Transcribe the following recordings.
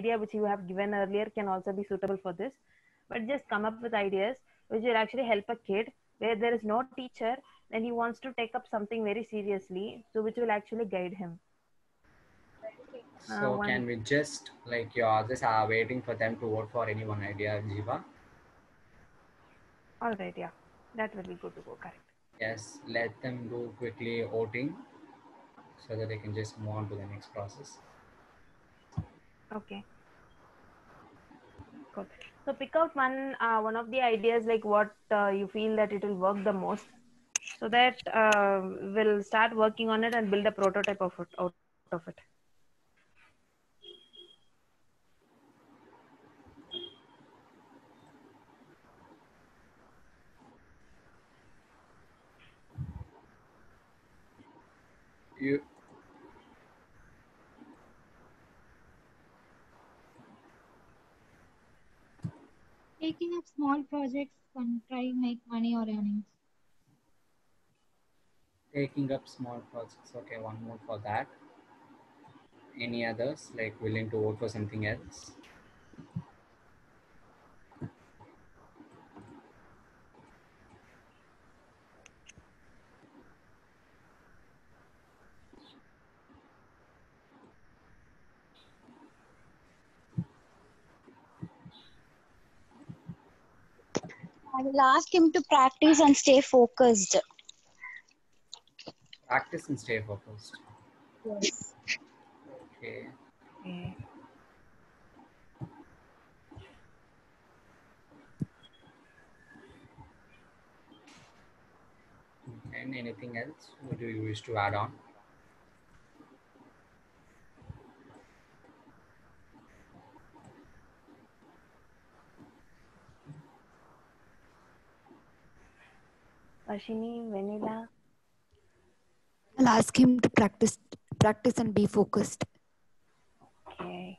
idea which you have given earlier can also be suitable for this. But just come up with ideas which will actually help a kid. Where there is no teacher and he wants to take up something very seriously so which will actually guide him. So uh, one- can we just like you your others are uh, waiting for them to vote for any one idea, Jiva? all right yeah. That will be good to go correct. Yes, let them do quickly voting so that they can just move on to the next process. Okay. Good. So pick out one uh, one of the ideas like what uh, you feel that it will work the most so that uh, we'll start working on it and build a prototype of it out of it. You Taking up small projects and try make money or earnings. taking up small projects. Okay, one more for that. Any others like willing to vote for something else? I will ask him to practice and stay focused. Practice and stay focused. Yes. Okay. Okay. And anything else? What do you wish to add on? Ashini, Vanilla. I'll ask him to practice practice and be focused. Okay.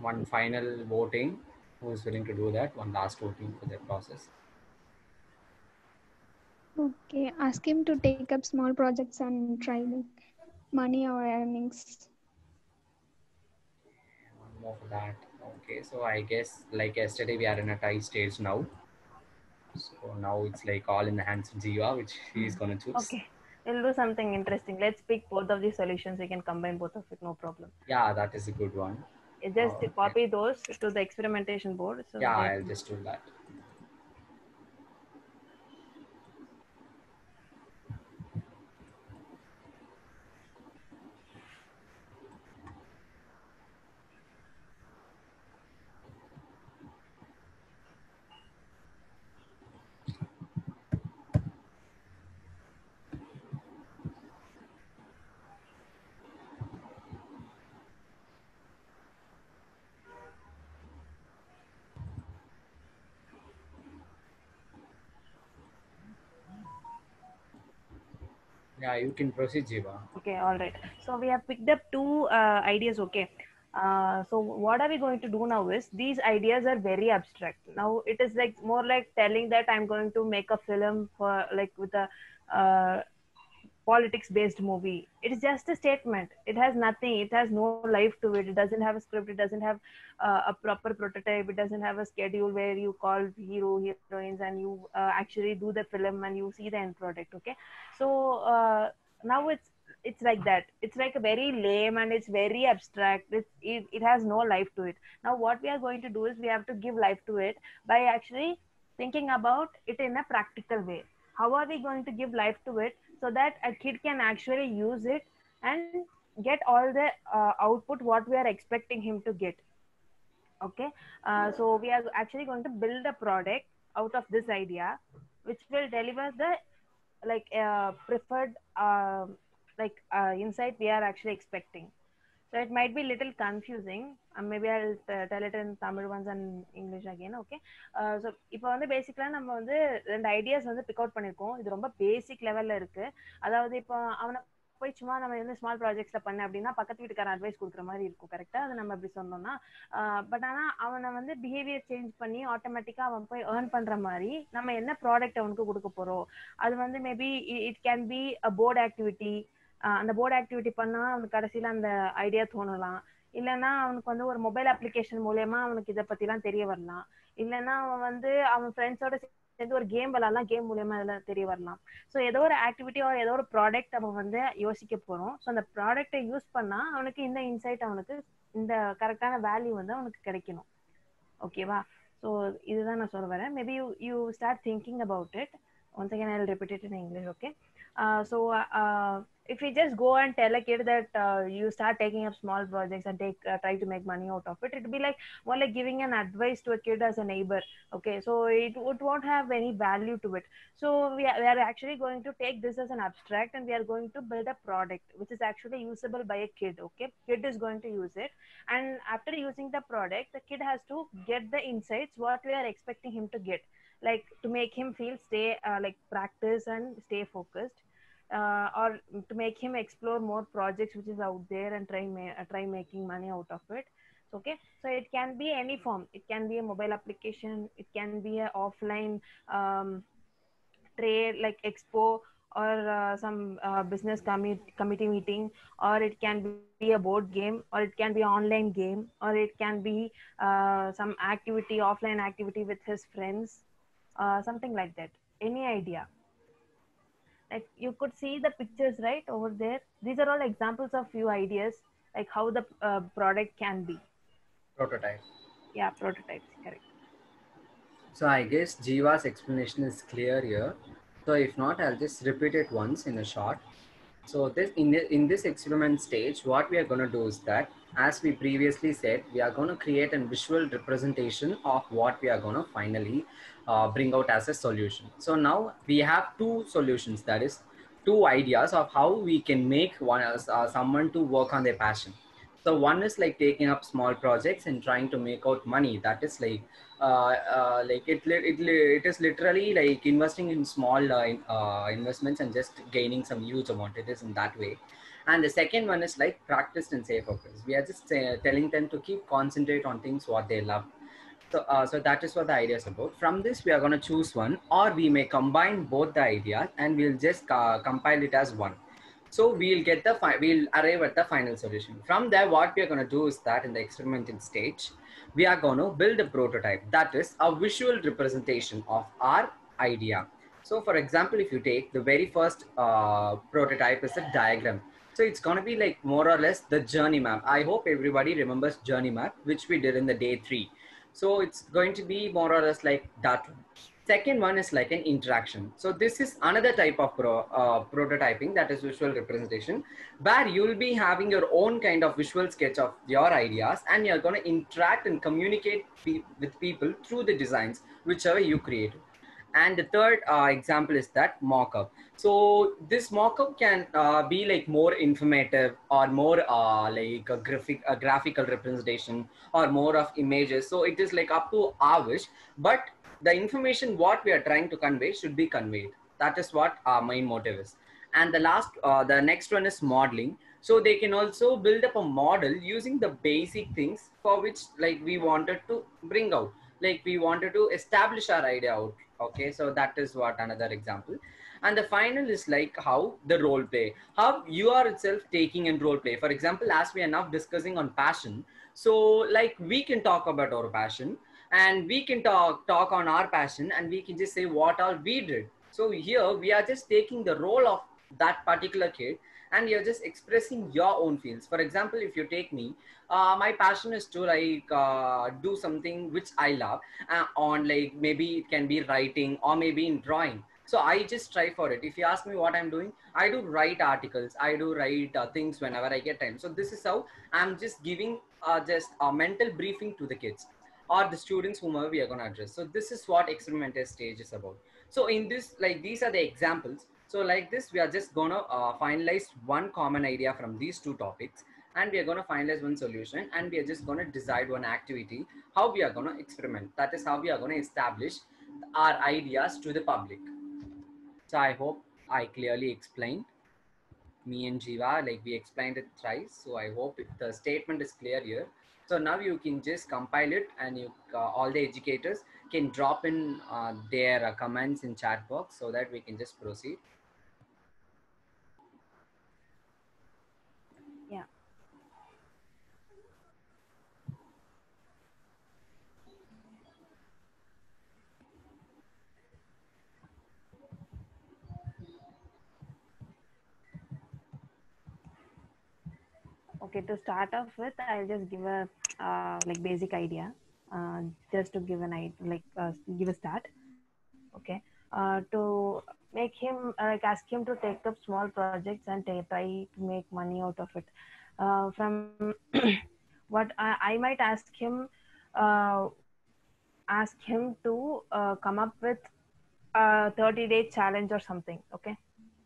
One final voting. Who is willing to do that? One last voting for that process. Okay, ask him to take up small projects and try make money or earnings. More for that. Okay, so I guess like yesterday we are in a tie stage now. So now it's like all in the hands of Jiva, which he is gonna choose. Okay. We'll do something interesting. Let's pick both of the solutions. We can combine both of it, no problem. Yeah, that is a good one. Just Oh, okay. copy those to the experimentation board. So Yeah, I'll just do that. You can proceed, Jiva. Okay, all right. So we have picked up two uh, ideas. Okay. Uh, so what are we going to do now is these ideas are very abstract. Now it is like more like telling that I'm going to make a film for like with a uh, politics based movie. It is just a statement. It has nothing. It has no life to it. It doesn't have a script. It doesn't have uh, a proper prototype. It doesn't have a schedule where you call hero heroines and you uh, actually do the film and you see the end product. Okay. So uh, now it's it's like that it's like a very lame and it's very abstract it's, it, it has no life to it now what we are going to do is we have to give life to it by actually thinking about it in a practical way how are we going to give life to it so that a kid can actually use it and get all the uh, output what we are expecting him to get. Okay? Uh, so we are actually going to build a product out of this idea which will deliver the like uh, preferred um like uh, insight we are actually expecting so it might be little confusing. Um, maybe i'll t- tell it in tamil once and english again okay? Uh, so இப்போ வந்து பேசிக்கலா நம்ம வந்து ரெண்டு ideas வந்து big out பண்ணிருக்கோம். இது ரொம்ப பேசிக் லெவலில் இருக்குது அதாவது இப்போ அவனை போய் சும்மா நம்ம வந்து ஸ்மால் ப்ராஜெக்ட்ஸில் பண்ண அப்படின்னா பக்கத்து வீட்டுக்கார அட்வைஸ் கொடுக்குற மாதிரி இருக்கும் கரெக்டாக அது நம்ம அப்படி சொன்னோம்னா பட் ஆனால் அவனை வந்து பிஹேவியர் சேஞ்ச் பண்ணி ஆட்டோமேட்டிக்காக அவன் போய் ஏர்ன் பண்ணுற மாதிரி நம்ம என்ன ப்ராடக்ட் அவனுக்கு கொடுக்க போகிறோம் அது வந்து maybe it can be a board activity அந்த போர்டு ஆக்டிவிட்டி பண்ணா அவனுக்கு கடைசியில அந்த ஐடியா தோணலாம். இல்லைன்னா அவனுக்கு வந்து ஒரு மொபைல் அப்ளிகேஷன் மூலயமா அவனுக்கு இதை பத்திலாம் தெரிய வரலாம். இல்லைன்னா அவன் வந்து அவன் ஃப்ரெண்ட்ஸோட சேர்ந்து ஒரு கேம் விளாட்லாம். கேம் மூலியமா இதெல்லாம் தெரிய வரலாம். ஸோ ஏதோ ஒரு ஆக்டிவிட்டி ஒரு ஏதோ ஒரு ப்ராடக்ட் அவன் வந்து யோசிக்க போறோம். ஸோ அந்த ப்ராடக்ட்டை யூஸ் பண்ணா அவனுக்கு இந்த இன்சைட் அவனுக்கு இந்த கரெக்டான வேல்யூ வந்து அவனுக்கு கிடைக்கணும். ஓகேவா ஸோ இதுதான் நான் சொல்ல வரேன். Maybe you you start thinking about it once again I repeat it in English okay uh, so uh, if we just go and tell a kid that uh, you start taking up small projects and take uh, try to make money out of it it'd be like more like giving an advice to a kid as a neighbor okay? So it, it won't have any value to it. So we are, we are actually going to take this as an abstract and we are going to build a product which is actually usable by a kid okay? Kid is going to use it and after using the product the kid has to get the insights what we are expecting him to get like to make him feel stay uh, like practice and stay focused uh, or to make him explore more projects which is out there and try ma- uh, try making money out of it. Okay? So it can be any form. It can be a mobile application. It can be a offline um, trade like expo or uh, some uh, business commi- committee meeting or it can be a board game or it can be online game or it can be uh, some activity offline activity with his friends uh, something like that. Any idea like you could see the pictures right over there these are all examples of few ideas like how the uh, product can be Prototype. yeah prototypes correct So I guess Jiva's explanation is clear here. So if not, I'll just repeat it once in a short. So this in, the, in this experiment stage, what we are going to do is that, as we previously said, we are going to create a visual representation of what we are going to finally uh, bring out as a solution. So now we have two solutions, that is two ideas of how we can make one uh, someone to work on their passion. So one is like taking up small projects and trying to make out money. That is like uh, uh, like it, it, it is literally like investing in small uh, uh, investments and just gaining some huge amount. It is in that way. And the second one is like practice and say focus. We are just uh, telling them to keep concentrate on things what they love. So, uh, so that is what the idea is about. From this, we are going to choose one, or we may combine both the ideas and we'll just uh, compile it as one. So we'll get the we'll arrive at the final solution. From there, what we are going to do is that in the experimental stage, we are going to build a prototype. That is a visual representation of our idea. So, for example, if you take the very first uh, prototype is a diagram. So it's going to be like more or less the journey map. I hope everybody remembers journey map, which we did in the day three. So it's going to be more or less like that one. Second one is like an interaction. So this is another type of pro, uh, prototyping that is visual representation, where you'll be having your own kind of visual sketch of your ideas, and you're going to interact and communicate pe- with people through the designs, whichever you create. And the third uh, example is that mock-up. So this mock-up can uh, be like more informative or more uh, like a graphic, a graphical representation or more of images. So it is like up to our wish, but the information what we are trying to convey should be conveyed. That is what our main motive is. And the last, uh, the next one is modeling. So they can also build up a model using the basic things for which like we wanted to bring out. Like we wanted to establish our idea out. Okay, so that is what another example. And the final is like how the role play, how you are itself taking in role play. For example, as we are now discussing on passion, so like we can talk about our passion and we can talk talk on our passion and we can just say what all we did. So here we are just taking the role of that particular kid and you're just expressing your own feels. For example if you take me uh, my passion is to like uh, do something which i love uh, on like maybe it can be writing or maybe in drawing. So i just try for it. If you ask me what i'm doing i do write articles. I do write uh, things whenever i get time. So this is how i'm just giving uh, just a mental briefing to the kids or the students whomever we are going to address. So this is what experimental stage is about. So in this, like these are the examples. So like this, we are just going to uh, finalize one common idea from these two topics and we are going to finalize one solution and we are just going to decide one activity, how we are going to experiment. That is how we are going to establish our ideas to the public. So I hope I clearly explained. me and Jiva, like we explained it thrice. So I hope the statement is clear here. So now you can just compile it and you uh, all the educators can drop in uh, their uh, comments in chat box so that we can just proceed. Yeah. Okay, to start off with, I'll just give a uh, like basic idea, uh, just to give an idea, like uh, give a start. Okay, uh, to make him uh, like ask him to take up small projects and try to make money out of it. Uh, from what I, I might ask him, ask him to come up with a 30 day challenge or something. Okay,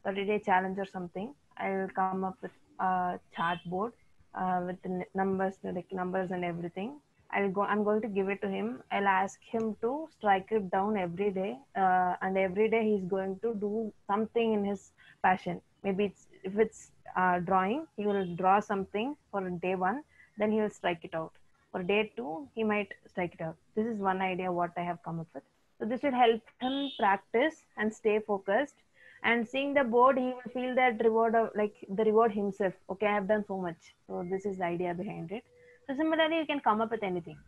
30 day challenge or something. I'll come up with a chart board uh, with the numbers, like numbers and everything. I'll go. I'm going to give it to him. I'll ask him to strike it down every day, uh, and every day he's going to do something in his passion. Maybe it's if it's uh, drawing, he will draw something for day one. Then he will strike it out. For day two, he might strike it out. This is one idea what I have come up with. So this will help him practice and stay focused. And seeing the board, he will feel that reward of like the reward himself. Okay, I have done so much. So this is the idea behind it. So similarly, you can come up with anything.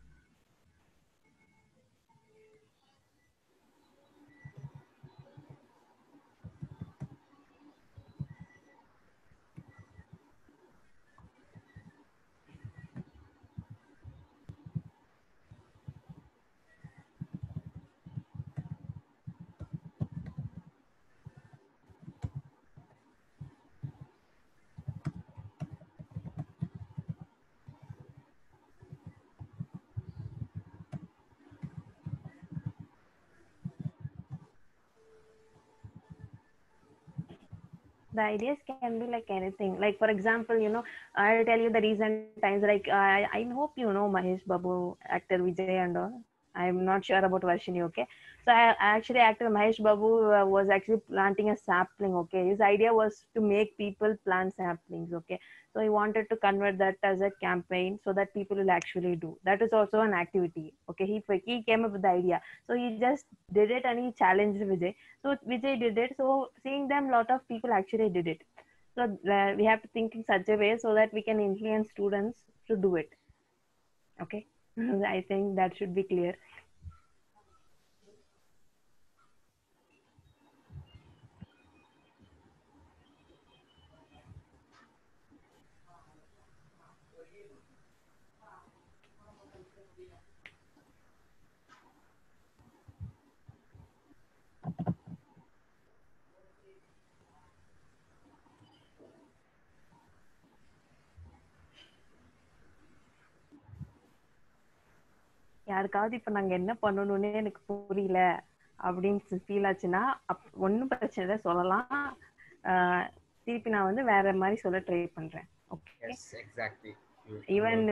The ideas can be like anything. Like for example you know i'll tell you the recent times like i i hope you know mahesh babu actor vijay and all i'm not sure about varshini okay? So I, actually actor mahesh babu uh, was actually planting a sapling okay? His idea was to make people plant saplings okay? So he wanted to convert that as a campaign so that people will actually do. That is also an activity okay? He he came up with the idea. So he just did it and he challenged vijay. So Vijay did it. So seeing them, lot of people actually did it. So uh, we have to think in such a way so that we can influence students to do it. Okay, I think that should be clear. யாருக்காவது இப்ப நாங்க என்ன பண்ணணும்னு எனக்கு புரியல அப்படின்னு feel ஆச்சுன்னா ஒன்னும் பிரச்சனை இல்லை சொல்லலாம். திருப்பி நான் வந்து வேற மாதிரி சொல்ல ட்ரை பண்றேன். Okay even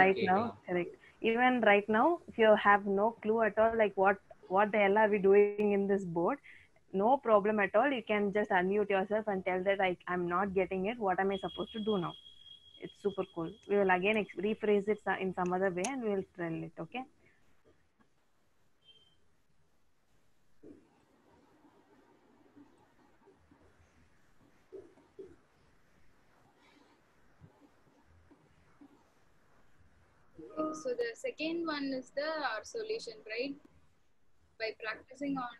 right now correct even right now if you have no clue at all like what what the hell we doing in this board no problem at all you can just unmute yourself and tell that I I am not getting it what am I suppose to do now am i supposed to do now it's super cool we will again ex- rephrase it in some other way and we will tell it okay so the second one is the our solution, right? By practicing on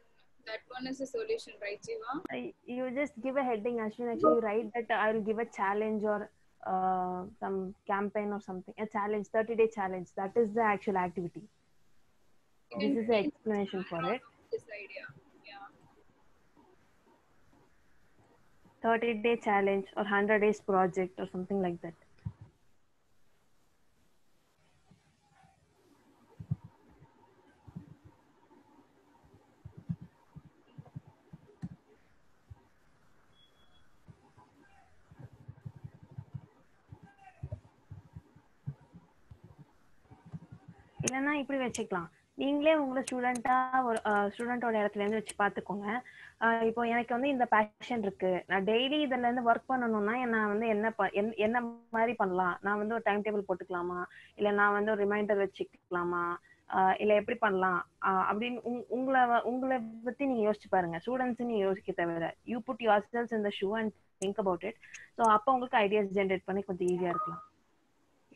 that one is the solution, right, Jiva? You just give a heading ashwin actually write that uh, i'll give a challenge or uh, some campaign or something a challenge 30 day challenge that is the actual activity. This is the explanation for it. This idea, yeah. 30 day challenge or 100 days project or something like that இல்லைன்னா இப்படி வச்சுக்கலாம். நீங்களே உங்களை ஸ்டூடெண்டா ஒரு ஸ்டூடெண்டோட இடத்துல இருந்து வச்சு பார்த்துக்கோங்க. ஆஹ் இப்போ எனக்கு வந்து இந்த பேஷன் இருக்கு. நான் டெய்லி இதுல இருந்து ஒர்க் பண்ணணும்னா நான் வந்து என்ன ப- என்ன- என்ன மாதிரி பண்ணலாம்? நான் வந்து ஒரு டைம் டேபிள் போட்டுக்கலாமா? இல்ல நான் வந்து ஒரு ரிமைண்டர் வச்சுக்கலாமா? ஆஹ் இல்ல எப்படி பண்ணலாம்? ஆஹ் அப்படின்னு உங்- உங்களை உங்களை பத்தி நீங்க யோசிச்சு பாருங்க. ஸ்டூடெண்ட்ஸ் நீங்க யோசிக்க தவிர யூ புட் யுவர் செல்ஸ் இந்த shoe and think about it so அப்போ உங்களுக்கு ஐடியாஸ் ஜென்ரேட் பண்ணி கொஞ்சம் ஈஸியா இருக்கலாம்.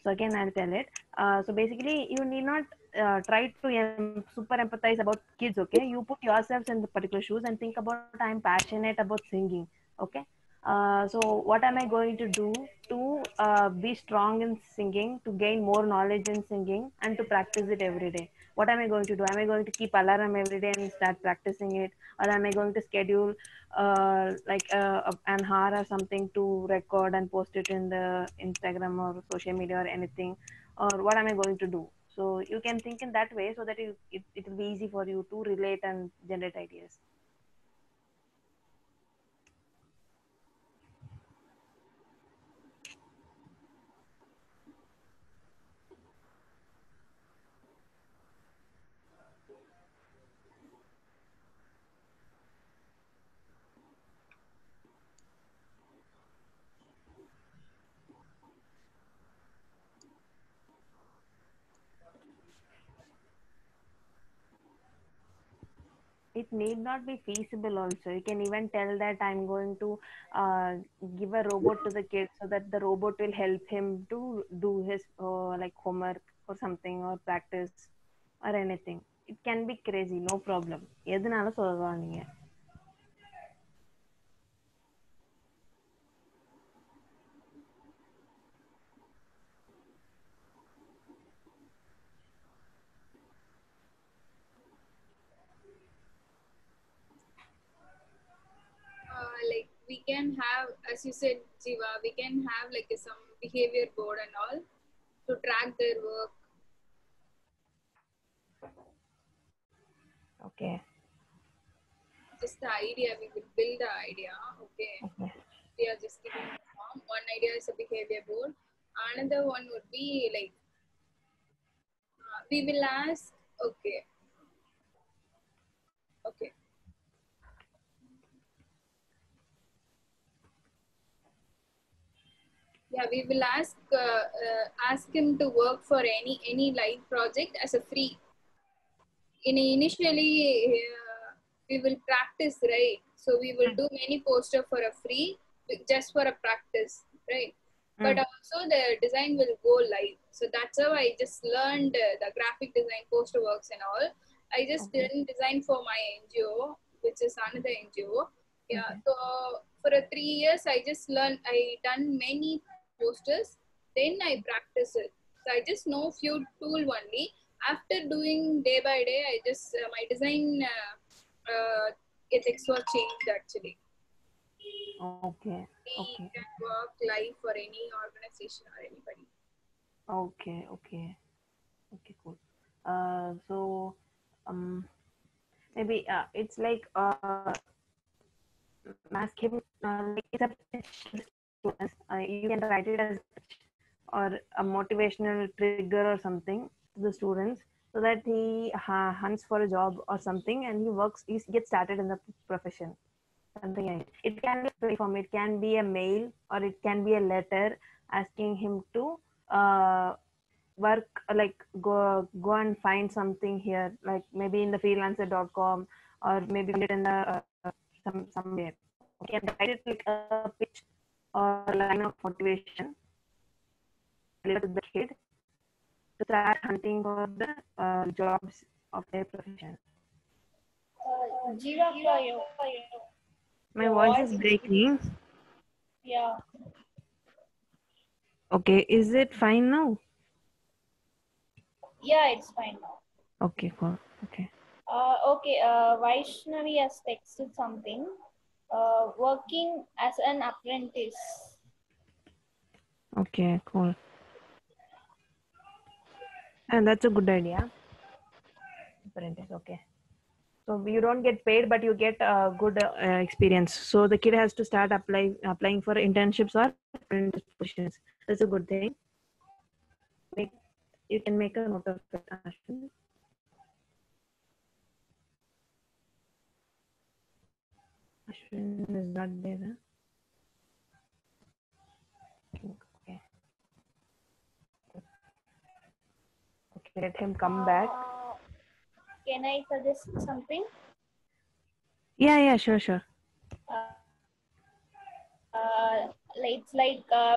So again i'll tell it. Uh, so basically you need not uh, try to super empathize about kids okay? You put yourselves in the particular shoes and think about i'm passionate about singing okay? Uh, so what am i going to do to uh, be strong in singing to gain more knowledge in singing and to practice it every day what am i going to do? Am i going to keep alarm every day and start practicing it? Or am i going to schedule uh, like uh, an hour or something to record and post it in the instagram or social media or anything? Or what am i going to do? So you can think in that way so that you, it, it will be easy for you to relate and generate ideas need not be feasible also you can even tell that i'm going to uh, give a robot to the kid so that the robot will help him to do his uh, like homework or something or practice or anything it can be crazy no problem எதுனாலும் சொல்லலாம் நீங்க We can have as you said jiva we can have like a, some behavior board and all to track their work. Okay. Just the idea we will build the idea okay? Okay. We are just giving form. One idea is a behavior board. Another one would be like uh, we will ask okay yeah we will ask uh, uh, ask him to work for any any live project as a free. In initially uh, we will practice right? So we will do many poster for a free just for a practice right? But also the design will go live. So that's how i just learned uh, the graphic design poster works and all. I just Okay. didn't design for my ngo which is another ngo yeah Okay. so for a three years i just learned i done many posters then i practice it. So i just know few tool only. After doing day by day i just uh, my design uh, uh, ethics were changed actually. Okay we Okay. can work live for any organization or anybody. Okay okay. Okay cool. Uh so um maybe uh, it's like uh him uh, like it's a uh, you can write it as or a motivational trigger or something to the students so that he hunts for a job or something and he works he gets started in the profession. Something like that. it can be a platform it can be a mail or it can be a letter asking him to uh, work like go go and find something here like maybe in the freelancer.com or maybe in the uh, some somewhere. Okay and write it like a pitch or line of motivation to the kid to start hunting for the uh, jobs of their profession Jiva, for you. my voice is breaking Yeah. okay is it fine now Yeah, it's fine now. okay cool okay Uh, okay, uh, Vaishnavi has texted something. Uh, working as an apprentice. Okay, cool. And that's a good idea. Apprentice, okay. So you don't get paid, but you get a good uh, experience. So the kid has to start apply, applying for internships or apprentice positions. That's a good thing. Make, you can make a note of it. Ashwin is not there. Huh? Okay. Okay, let him come back. Uh, can I suggest something? Yeah, yeah, sure, sure. Uh, uh, like- it's like uh,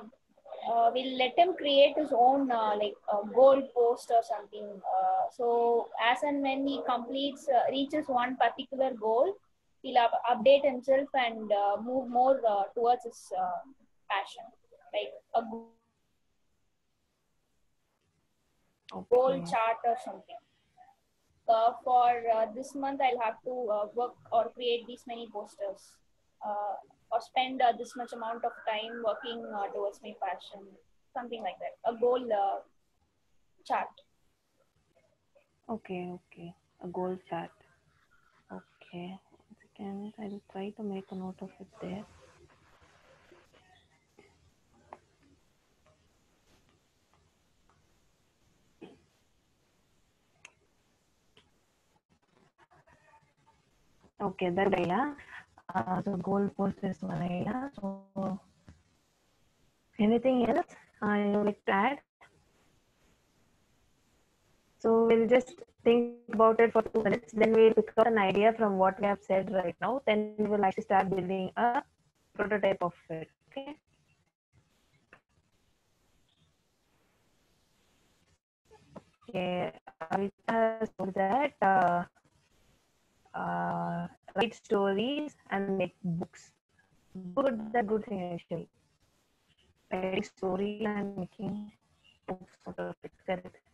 uh, we'll let him create his own uh, like uh, goal post or something. Uh, so as and when he completes uh, reaches one particular goal, he'll up- update himself and uh, move more uh, towards his uh, passion, like a goal Okay. chart or something. Uh, for uh, this month, I'll have to uh, work or create these many posters, uh, or spend uh, this much amount of time working uh, towards my passion, something like that. A goal uh, chart. Okay, okay. A goal chart. Okay. One second. I'll try to make a note of it there. Okay, that idea. Uh, so goal post is one. So anything else I would like to add? So we'll just think about it for two minutes. Then we'll pick up an idea from what we have said right now. Then we will actually start building a prototype of it. Okay. Okay. Kavita told that uh, uh, write stories and make books. Good, the good thing actually. Writing story and making books out of it. Correct.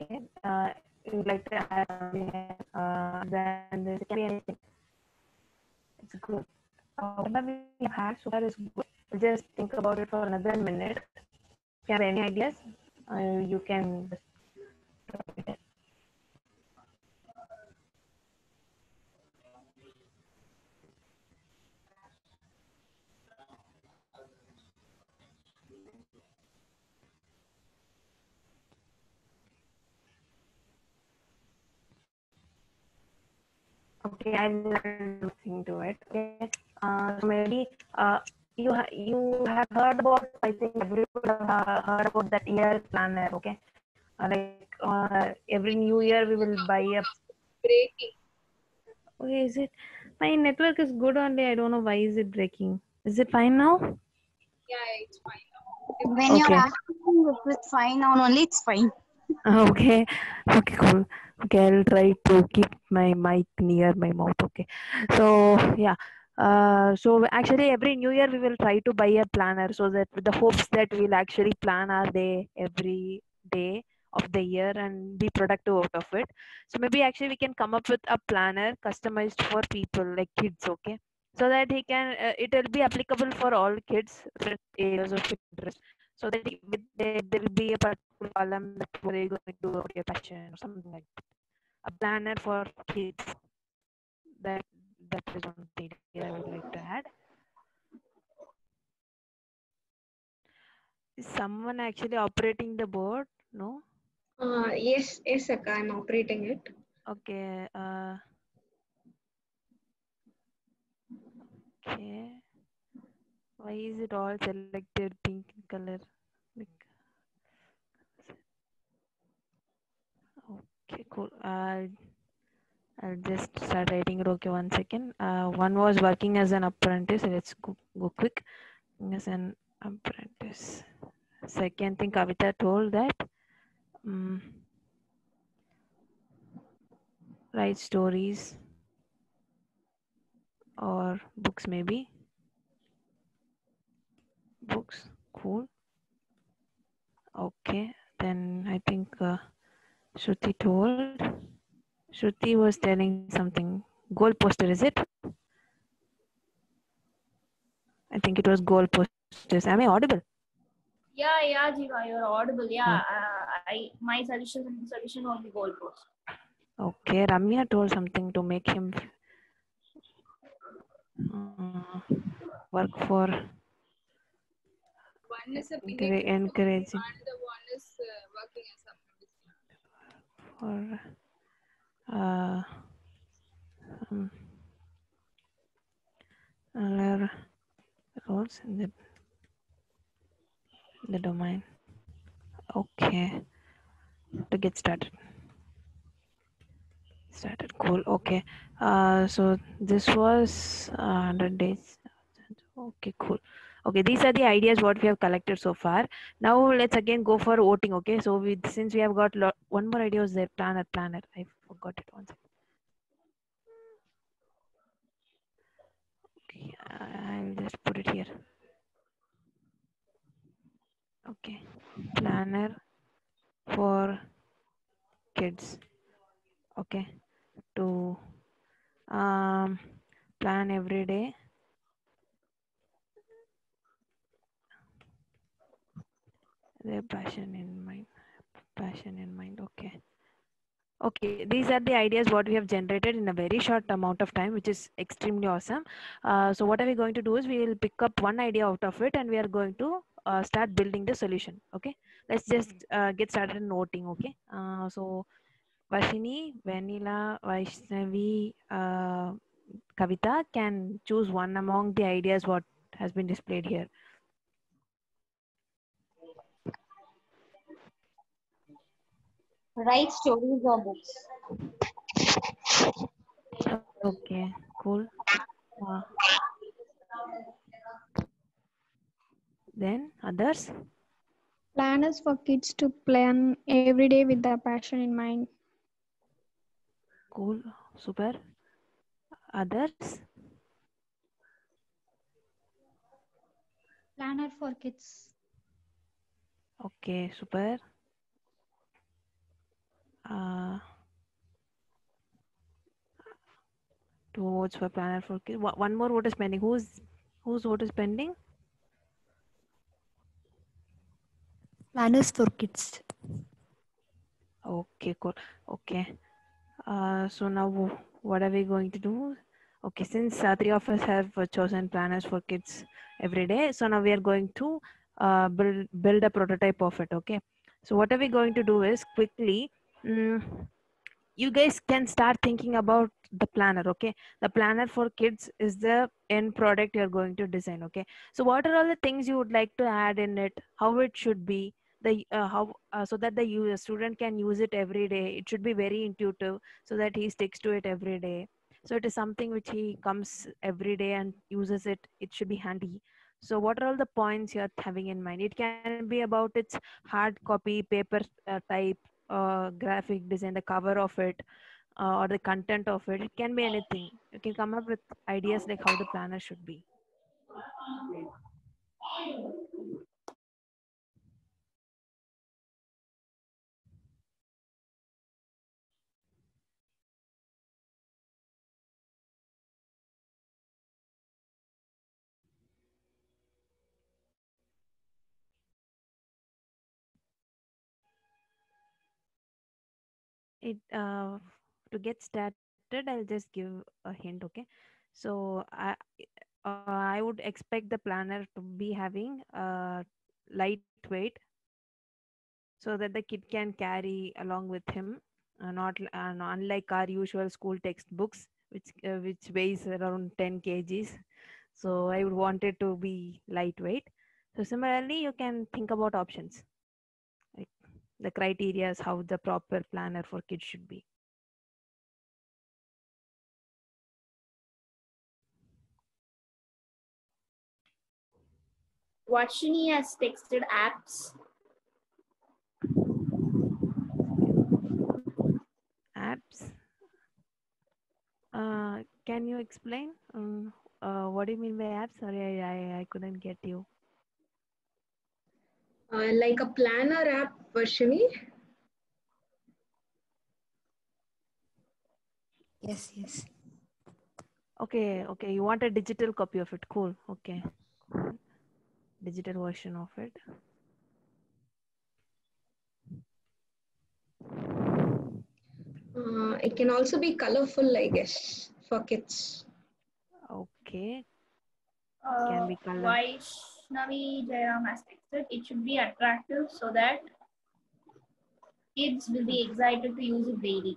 Okay. Uh, you would like to add uh, then there can be anything. It's good. Uh, whatever we have so far is good. Just think about it for another minute. If you have any ideas, uh, you can Okay, I will look to it. Okay, uh, so maybe uh, you ha- you have heard about. I think everyone have heard about that year planner. Okay, uh, like uh, every new year we will buy a. breaking. Okay, is it? My network is good only. I don't know why is it breaking. Is it fine now? Yeah, it's fine now. When you're asking if it's fine now only, it's fine. Okay, okay, cool. Okay, I'll try to keep my mic near my mouth. Okay, so yeah, uh, so actually every new year we will try to buy a planner so that with the hopes that we'll actually plan our day every day of the year and be productive out of it. So maybe actually we can come up with a planner customized for people like kids. Okay, so that he can uh, it will be applicable for all kids areas of interest so that with there, there will be a particular column that you going to do about your passion or something like that. A planner for kids. That that is one thing I would like to add. Is someone actually operating the board? No. Uh, yes, yes, Akka, I'm operating it. Okay. Uh, okay. Why is it all selected pink in color? Okay, cool. Uh, I'll just start writing it. Okay, one second. Uh, one was working as an apprentice. Let's go, go quick. As an apprentice. Second thing, Kavita told that. Um, write stories or books, maybe. Books, cool. Okay, then I think uh, Shruti told. Shruti was telling something. Goal poster, is it? I think it was goal posters. Am I audible? Yeah, yeah, Jiva, you're audible. Yeah, uh, I my solution solution will goal goalpost. Okay, Ramya told something to make him uh, work for One is a encourage, encouraging and the one is uh, working as a for uh, um, other roles in the the domain. Okay, to get started. Started cool. Okay. Uh, so this was uh, 100 days. Okay, cool. Okay, these are the ideas what we have collected so far. Now let's again go for voting. Okay, so we since we have got one more idea was there planner planner. I forgot it second. Okay, I'll just put it here. Okay, planner for kids. Okay, to um, plan every day. Their passion in mind. Passion in mind. Okay. Okay, these are the ideas what we have generated in a very short amount of time, which is extremely awesome. Uh, so what are we going to do is we will pick up one idea out of it and we are going to uh, start building the solution. Okay, let's just uh, get started noting. Okay, uh, so Varshini, Vanilla, Vaishnavi, uh, Kavita can choose one among the ideas what has been displayed here. Write stories or books. Okay, cool. Uh, then others? Planners for kids to plan every day with their passion in mind. Cool, super. Others? Planner for kids. Okay, super. Uh, two votes for planner for kids. One more vote is pending. Who's whose vote is pending? Planners for kids. Okay, cool. Okay. Uh, so now what are we going to do? Okay, since uh, three of us have uh, chosen planners for kids every day, so now we are going to uh, build build a prototype of it. Okay. So what are we going to do is quickly. Mm, you guys can start thinking about the planner okay? The planner for kids is the end product you're going to design okay? So what are all the things you would like to add in it? How it should be? The uh, how uh, so that the user student can use it every day. It should be very intuitive so that he sticks to it every day. So it is something which he comes every day and uses it. It should be handy. So what are all the points you're having in mind? It can be about its hard copy paper uh, type uh, graphic design the cover of it uh, or the content of it it can be anything. You can come up with ideas like how the planner should be it uh, to get started i'll just give a hint okay? So i uh, i would expect the planner to be having a lightweight so that the kid can carry along with him uh, not uh, unlike our usual school textbooks which uh, which weighs around 10 kgs. So i would want it to be lightweight. So similarly you can think about options the criteria is how the proper planner for kids should be. Varshini has texted apps. apps? Uh, can you explain? Um, uh, what do you mean by apps? Sorry i i, I couldn't get you uh, like a planner app, Varshini? Yes, yes. Okay, okay. You want a digital copy of it. Cool. Okay. Digital version of it. Uh, it can also be colorful, I guess, for kids. Okay. Uh, can be colorful. Vaishnavi Jairam has texted it should be attractive so that kids will be excited to use it daily.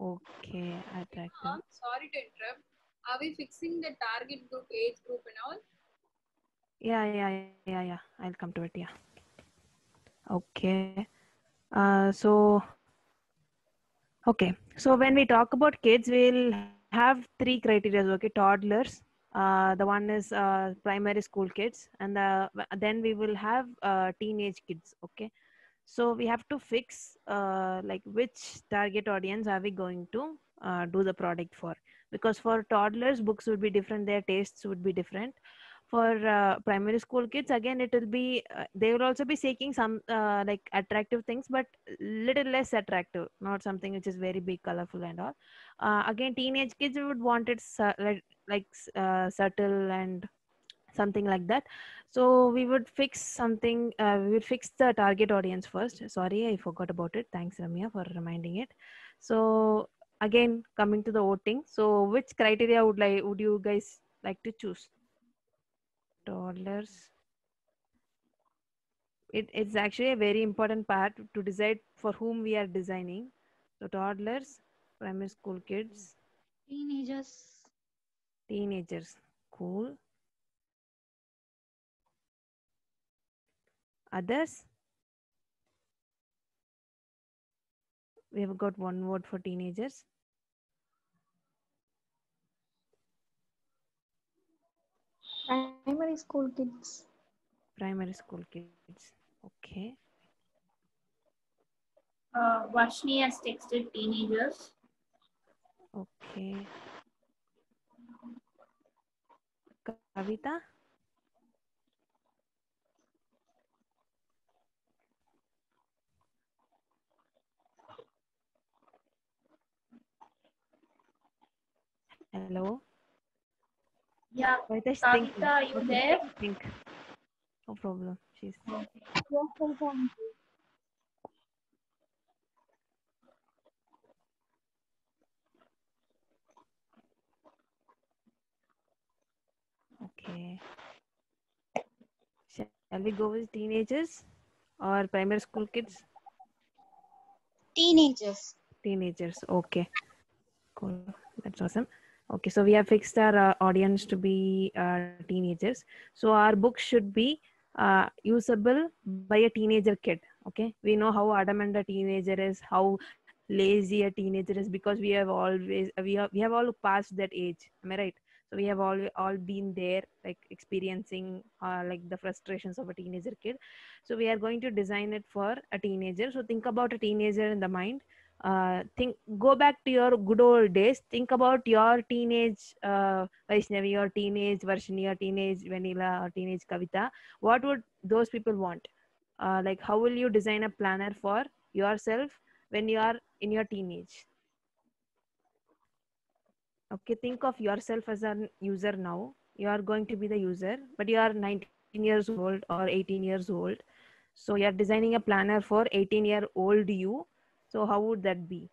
Okay. Attractive. Ma'am, sorry to interrupt. Are we fixing the target group, age group, and all? Yeah, yeah, yeah, yeah. I'll come to it. Yeah. Okay. Uh, so, okay. So when we talk about kids, we'll have three criteria. Okay, toddlers. Uh, the one is uh, primary school kids, and the, then we will have uh, teenage kids. Okay. So we have to fix uh, like which target audience are we going to uh, do the product for? Because for toddlers, books would be different. Their tastes would be different for uh, primary school kids again it will be uh, they will also be seeking some uh, like attractive things but little less attractive not something which is very big colorful and all. Uh, again teenage kids would want it like like uh, subtle and something like that. So we would fix something uh, we would fix the target audience first. Sorry i forgot about it. Thanks ramya for reminding it. So again coming to the voting. So which criteria would like would you guys like to choose dollars. It, it's actually a very important part to decide for whom we are designing. So toddlers primary school kids Teenagers. teenagers cool others. We have got one word for teenagers Primary school kids. primary school kids. Okay. Uh, Varshini has texted teenagers. okay. Kavita? Hello Yeah, Kavita, thinking. are you there? Think. No problem. She's okay. Shall we go with teenagers or primary school kids? Teenagers. Teenagers. Okay. Cool. That's awesome. Okay, so we have fixed our uh, audience to be uh, teenagers. So our book should be uh, usable by a teenager kid. Okay, we know how adamant a teenager is, how lazy a teenager is, because we have always we have we have all passed that age. Am I right? So we have all all been there, like experiencing uh, like the frustrations of a teenager kid. So we are going to design it for a teenager. So think about a teenager in the mind uh, think go back to your good old days. Think about your teenage uh, Vaishnavi or teenage Varshini or teenage Vanilla or teenage Kavita. What would those people want? Uh, like how will you design a planner for yourself when you are in your teenage? Okay think of yourself as an user now. You are going to be the user but you are 19 years old or 18 years old. So you are designing a planner for 18 year old you so how would that be?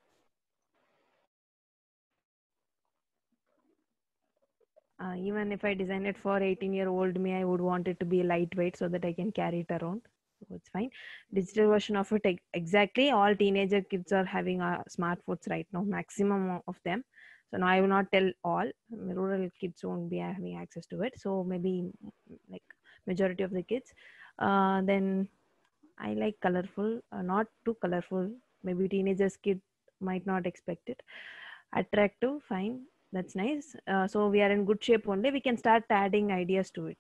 Uh, even if I design it for 18 year old me, I would want it to be lightweight so that I can carry it around. So it's fine. Digital version of it, exactly. All teenager kids are having uh, smartphones right now, maximum of them. So now I will not tell all. Rural kids won't be having access to it. So maybe like majority of the kids. Uh, then I like colorful, uh, not too colorful. Maybe teenagers kid might not expect it. Attractive, fine. That's nice. Uh, so we are in good shape only. We can start adding ideas to it.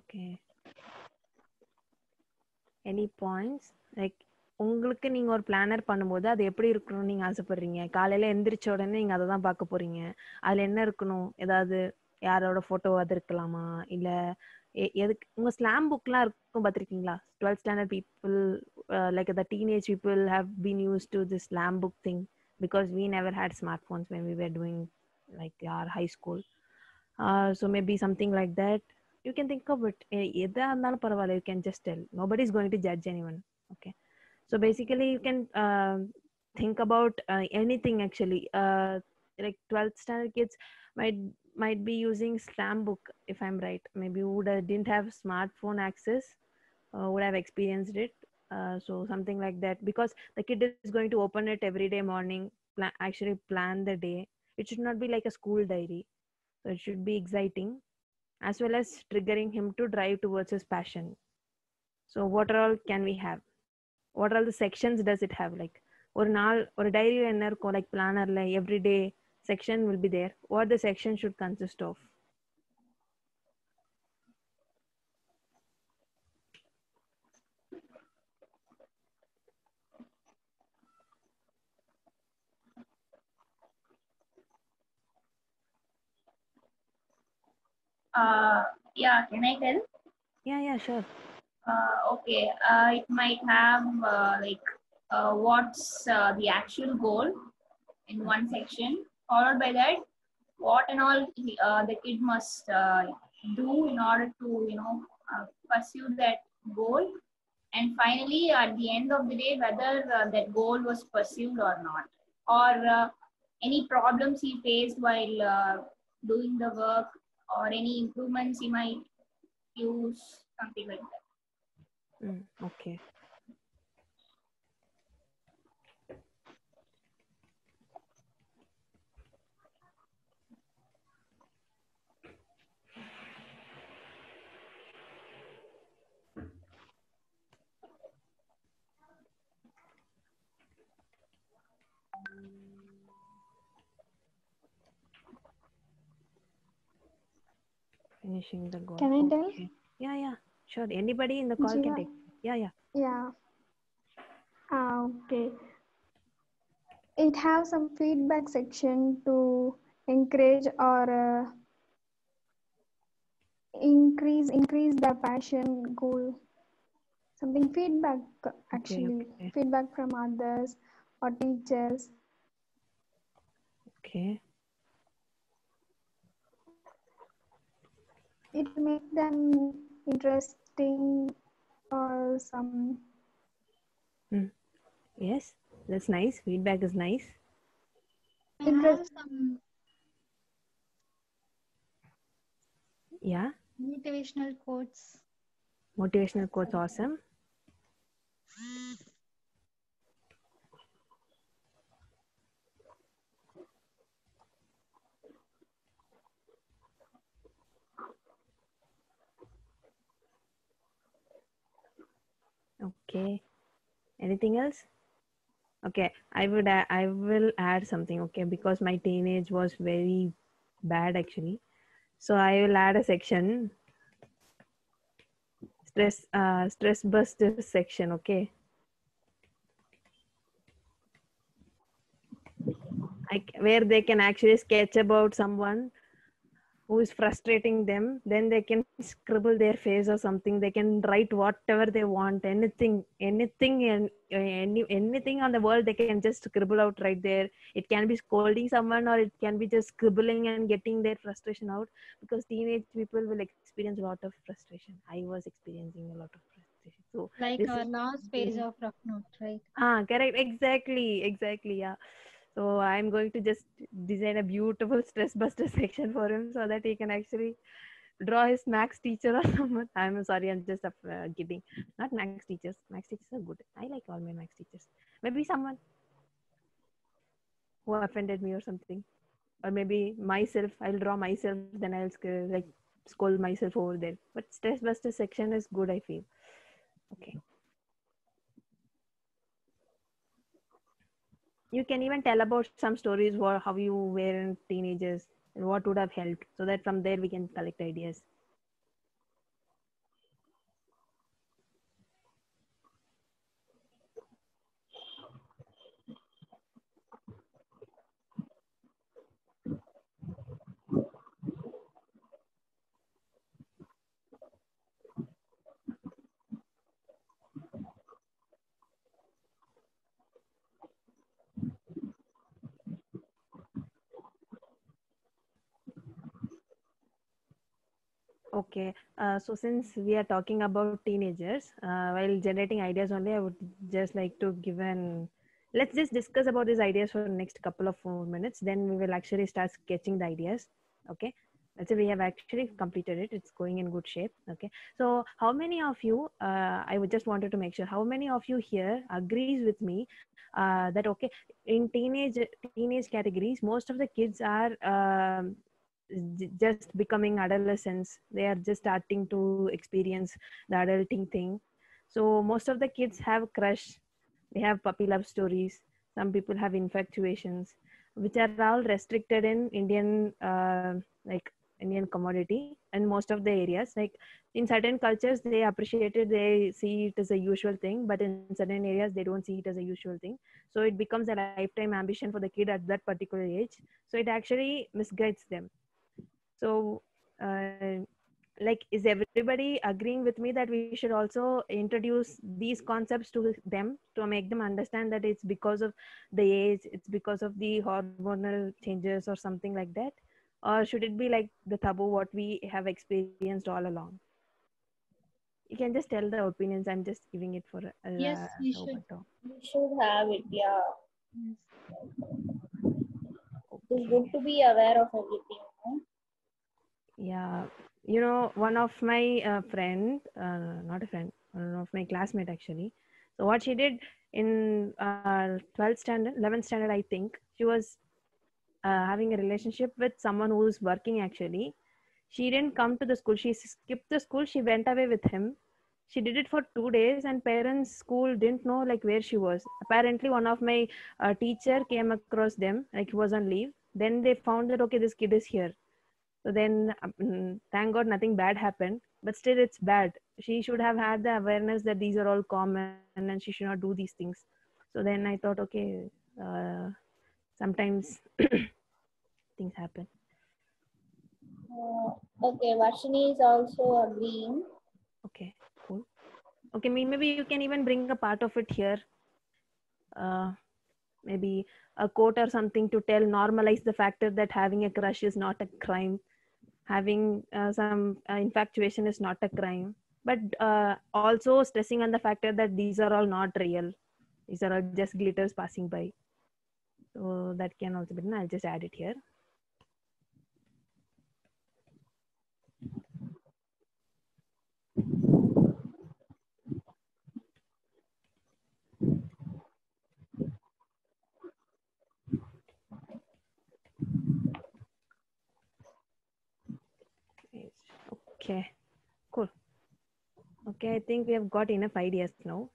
Okay any points like உங்களுக்கு நீங்க ஒரு planar பண்ணும்போது அது எப்படி இருக்கணும்னு நீங்க ஆசைப்படுறீங்க? காலையில எந்திரிச்ச உடனே நீங்க அதை தான் பார்க்க போறீங்க. அதுல என்ன இருக்கணும்? ஏதாவது யாரோட போட்டோ அது இருக்கலாமா? இல்ல எ- எதுக்கு? உங்க ஸ்லாம் புக்லாம் இருக்கும் பார்த்துருக்கீங்களா? Twelfth standard people like the teenage people have been use to this slam book thing because we never had smart phones we we were doing like யார் high school so maybe something like that you can think of it எ- எதா இருந்தாலும் பரவாயில்ல you can just tell nobody is going to judge anyone okay so basically you can uh, think about uh, anything actually uh, like 12th standard kids might might be using slam book if i'm right maybe who da- didn't have smartphone access uh, would have experienced it uh, so something like that because the kid is going to open it every day morning plan, actually plan the day it should not be like a school diary so it should be exciting as well as triggering him to drive towards his passion so what all can we have what all the sections does it have like ஒரு நாள் ஒரு டைரியில் என்ன இருக்கும் like பிளானர்ல every day section will be there what the section should consist of Uh, yeah, can I tell? yeah yeah sure. Uh, okay, uh, it might have uh, like uh, what's uh, the actual goal in one section, followed by that, what and all uh, the kid must uh, do in order to you know uh, pursue that goal, and finally at the end of the day, whether uh, that goal was pursued or not, or uh, any problems he faced while uh, doing the work, or any improvements he might use, something like that. Mm, okay finishing the goal Can I tell? Okay. yeah yeah sure anybody in the call can take yeah yeah Yeah. Ah, okay. It have some feedback section to encourage or uh, increase increase the passion goal. Something feedback actually okay. feedback from others or teachers. okay It make them interesting or some. Mm. yes that's nice. Feedback is nice. I have some yeah? motivational quotes. motivational quotes awesome okay. Anything else? Okay. I would i will add something okay? Because my teenage was very bad actually. So i will add a section. Stress uh stress busters section okay? Like where they can actually sketch about someone who is frustrating them then they can scribble their face or something they can write whatever they want anything anything and any anything on the world they can just scribble out right there it can be scolding someone or it can be just scribbling and getting their frustration out because teenage people will experience a lot of frustration i was experiencing a lot of frustration so Like our last page very- of Rough Note, right? Ah, correct. Exactly. Exactly. Yeah. So I'm going to just design a beautiful stress buster section for him so that he can actually draw his max teacher or someone. I'm sorry. I'm just uh, kidding. Not max teachers. Max teachers are good. I like all my max teachers. Maybe someone who offended me or something. Or maybe myself. I'll draw myself. Then I'll like scold myself over there. But stress buster section is good. I feel. Okay. You can even tell about some stories what how you were in teenagers and what would have helped so that from there we can collect ideas Okay, uh, so since we are talking about teenagers, uh, while generating ideas only, I would just like to give an. Let's just discuss about these ideas for the next couple of minutes. Then we will actually start sketching the ideas. Okay, let's say we have actually completed it. It's going in good shape. Okay, so how many of you? Uh, I would just wanted to make sure how many of you here agrees with me uh, that okay in teenage teenage categories most of the kids are um, just becoming adolescents they are just starting to experience the adulting thing. So most of the kids have crush they have puppy love stories some people have infatuations which are all restricted in indian uh, like indian commodity and most of the areas. Like in certain cultures they appreciate it they see it as a usual thing but in certain areas they don't see it as a usual thing. So it becomes a lifetime ambition for the kid at that particular age. So it actually misguides them so uh, like is everybody agreeing with me that we should also introduce these concepts to them to make them understand that it's because of the age it's because of the hormonal changes or something like that or should it be like the taboo what we have experienced all along you can just tell the opinions i'm just giving it for a, a Yes, we should. talk. We should have it, yeah. It's good to be aware of everything. Yeah. You know one of my uh, friend uh, not a friend one of my classmate actually. So what she did in uh, 12th standard 11th standard i think she was uh, having a relationship with someone who's working actually. She didn't come to the school. She skipped the school. She went away with him. She did it for two days and parents school didn't know like where she was. Apparently one of my uh, teacher came across them like he was on leave. Then they found that okay this kid is here so then um, thank god nothing bad happened but still it's bad. She should have had the awareness that these are all common and she should not do these things. So then i thought okay uh, sometimes things happen. Uh, okay, Varshini is also agreeing. okay cool. Okay me- maybe you can even bring a part of it here. Uh, maybe a quote or something to tell normalize the factor that having a crush is not a crime having uh, some uh, infatuation is not a crime. But uh, also stressing on the factor that these are all not real. These are all just glitters passing by. So that can also be done. I'll just add it here okay. Cool. Okay i think we have got enough ideas now.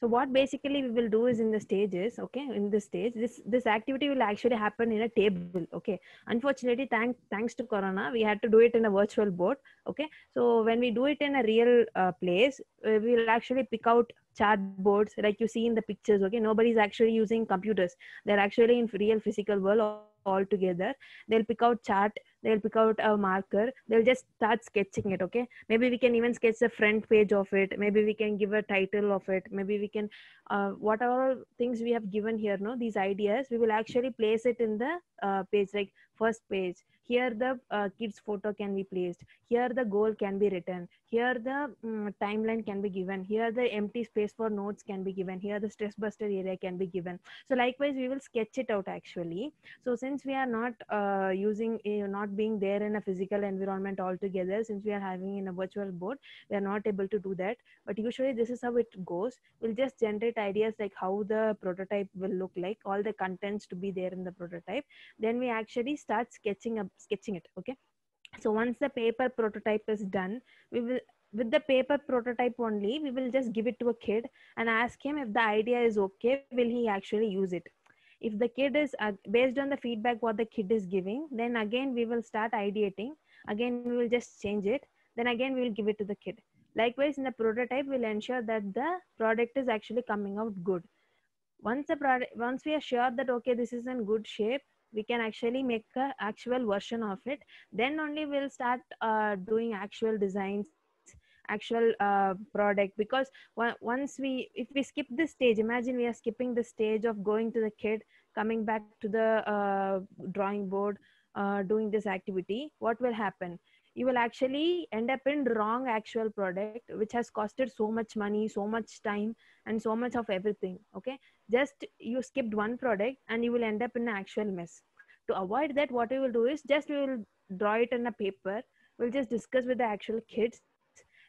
So what basically we will do is in the stages okay in this stage this this activity will actually happen in a table okay. Unfortunately thank, thanks to corona we had to do it in a virtual board okay. So when we do it in a real uh, place uh, we will actually pick out chart boards like you see in the pictures okay. Nobody's actually using computers. They're actually in real physical world all, all together. They'll pick out chart they'll pick out a marker. They'll just start sketching it okay? Maybe we can even sketch the front page of it. Maybe we can give a title of it. Maybe we can uh, whatever things we have given here no these ideas we will actually place it in the uh, page like first page. Here the uh, kids photo can be placed. Here the goal can be written. Here the mm, timeline can be given. Here the empty space for notes can be given. Here the stress buster area can be given. So likewise we will sketch it out actually. So since we are not uh, using uh, not being there in a physical environment altogether since we are having in a virtual board we are not able to do that. But usually this is how it goes. We'll just generate ideas like how the prototype will look like all the contents to be there in the prototype. Then we actually start sketching up sketching it okay? So once the paper prototype is done we will with the paper prototype only we will just give it to a kid and ask him if the idea is okay will he actually use it if the kid is uh, based on the feedback what the kid is giving then again we will start ideating. Again we will just change it. Then again we will give it to the kid. Likewise in the prototype we'll ensure that the product is actually coming out good. Once the product once we are sure that okay this is in good shape we can actually make a actual version of it. Then only we'll start uh, doing actual designs actual uh, product because once we if we skip this stage imagine we are skipping the stage of going to the kid coming back to the uh, drawing board uh, doing this activity what will happen? You will actually end up in wrong actual product which has costed so much money so much time and so much of everything okay? Just you skipped one product and you will end up in an actual mess. To avoid that what we will do is just we will draw it in a paper. We'll just discuss with the actual kids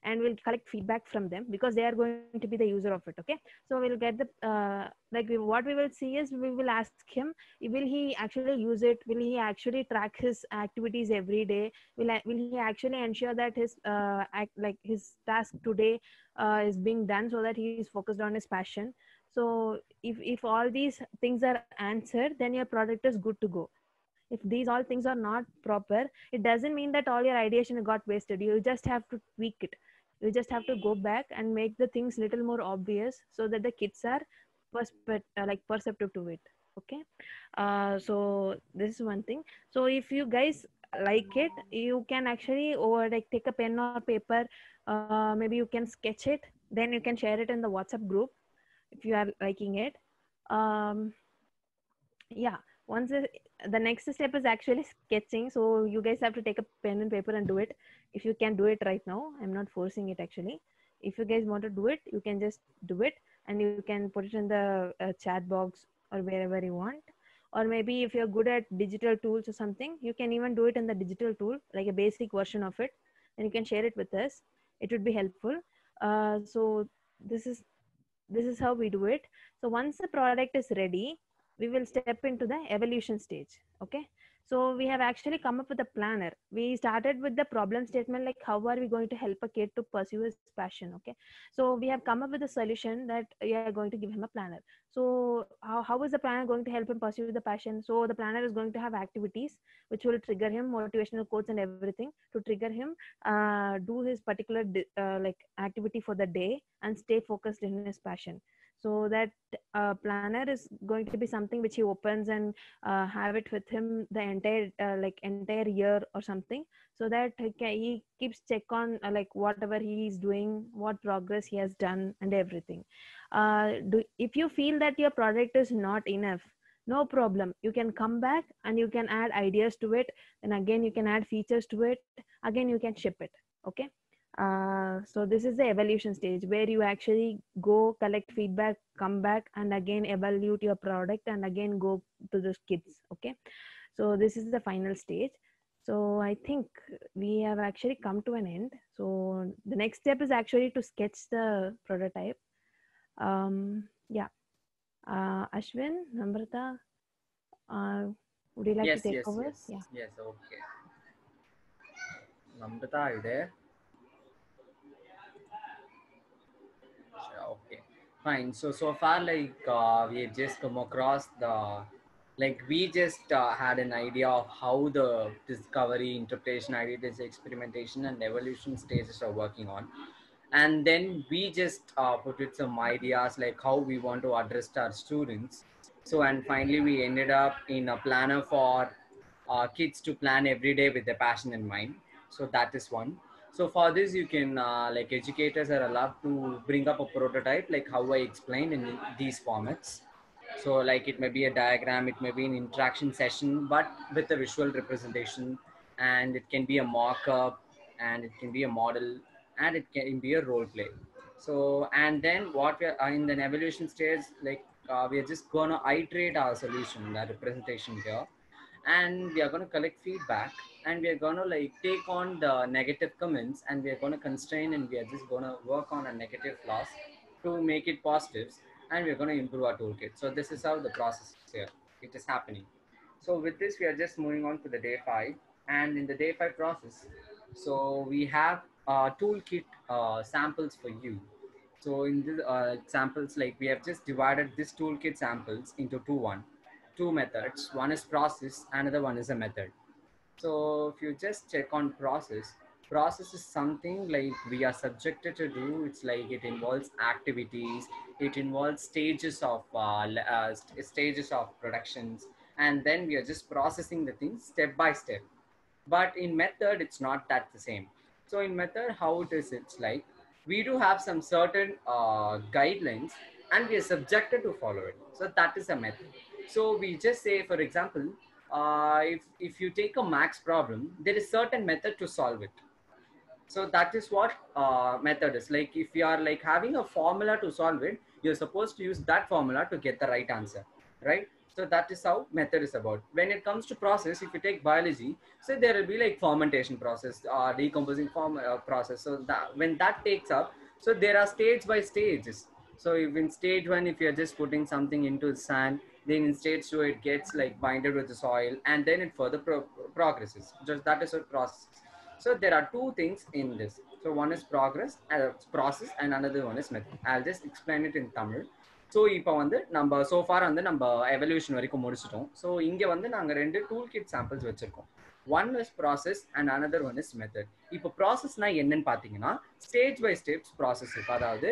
and we'll collect feedback from them because they are going to be the user of it okay? So we'll get the uh, like we, what we will see is we will ask him will he actually use it? Will he actually track his activities every day? Will, will he actually ensure that his uh, act, like his task today uh, is being done so that he is focused on his passion? So if if all these things are answered then your product is good to go. If these all things are not proper it doesn't mean that all your ideation got wasted. You just have to tweak it you just have to go back and make the things little more obvious so that the kids are uh, like perceptive to it okay? Uh, so this is one thing. So if you guys like it you can actually or like take a pen or paper uh, maybe you can sketch it then you can share it in the whatsapp group if you are liking it. Um yeah once the, the next step is actually sketching so you guys have to take a pen and paper and do it. If you can do it right now i'm not forcing it actually. If you guys want to do it you can just do it and you can put it in the uh, chat box or wherever you want. Or maybe if you're good at digital tools or something you can even do it in the digital tool like a basic version of it and you can share it with us. It would be helpful. Uh, so this is this is how we do it. So once the product is ready we will step into the evolution stage okay? So we have actually come up with a planner. We started with the problem statement like how are we going to help a kid to pursue his passion okay? So we have come up with a solution that we are going to give him a planner. So how, how is the planner going to help him pursue the passion? So the planner is going to have activities which will trigger him motivational quotes and everything to trigger him uh, do his particular uh, like activity for the day and stay focused in his passion so that uh, planner is going to be something which he opens and uh, have it with him the entire uh, like entire year or something so that he, ca- he keeps check on uh, like whatever he is doing what progress he has done and everything. Uh, do, if you feel that your product is not enough no problem. You can come back and you can add ideas to it. And again you can add features to it. Again you can ship it. Okay uh, so this is the evaluation stage where you actually go collect feedback come back and again evaluate your product and again go to the kids okay? So this is the final stage. So i think we have actually come to an end. So the next step is actually to sketch the prototype. Um yeah. Uh ashwin namrata uh would you like yes, to take yes, over? yes, yeah. Yes. Okay. Namrata, are you there? Sure, Okay, fine. So so far, like uh, we just come across the, like we just uh, had an idea of how the discovery, interpretation, ideas, experimentation, and evolution stages are working on, and then we just uh, put it some ideas like how we want to address our students. So and finally, we ended up in a planner for uh, kids to plan every day with their passion in mind. So that is one. So for this, you can uh, like educators are allowed to bring up a prototype, like how I explained in these formats. So like it may be a diagram, it may be an interaction session, but with a visual representation, and it can be a mock-up, and it can be a model, and it can be a role play. So and then what we are in the evaluation stage, like uh, we are just gonna iterate our solution, the representation here and we are going to collect feedback and we are going to like take on the negative comments and we are going to constrain and we are just going to work on a negative flaws to make it positives and we're going to improve our toolkit. So this is how the process is here it is happening. So with this we are just moving on to the day five and in the day five process so we have uh, toolkit uh, samples for you. So in the uh, samples like we have just divided this toolkit samples into two one two methods. One is process, another one is a method. So if you just check on process, process is something like we are subjected to do. It's like it involves activities, it involves stages of uh, uh, stages of productions, and then we are just processing the things step by step. But in method, it's not that the same. So in method, how it is, it's like we do have some certain uh, guidelines and we are subjected to follow it. So that is a method. So we just say, for example, uh, if if you take a max problem, there is certain method to solve it. So that is what uh, method is. Like if you are like having a formula to solve it, you're supposed to use that formula to get the right answer, right? So that is how method is about. When it comes to process, if you take biology, so there will be like fermentation process, uh, decomposing form uh, process. So that when that takes up, so there are stage by stages. So in stage one, if you're just putting something into sand, then instead so it gets like binded with the soil, and then it further pro- progresses. Just that is a process. So there are two things in this. So one is progress, uh, process, and another one is method. I'll just explain it in Tamil. So இப்போ வந்து நம்ம so far வந்து நம்ம evolution வரைக்கும் முடிச்சிட்டோம் so இங்கே வந்து நாங்கள் ரெண்டு டூல் கிட் சாம்பிள்ஸ் வச்சுருக்கோம் one is process and another one is method இப்போ ப்ராசஸ்னா என்னன்னு பார்த்தீங்கன்னா ஸ்டேஜ் பை ஸ்டெப்ஸ் ப்ராசஸ் இருக்குது அதாவது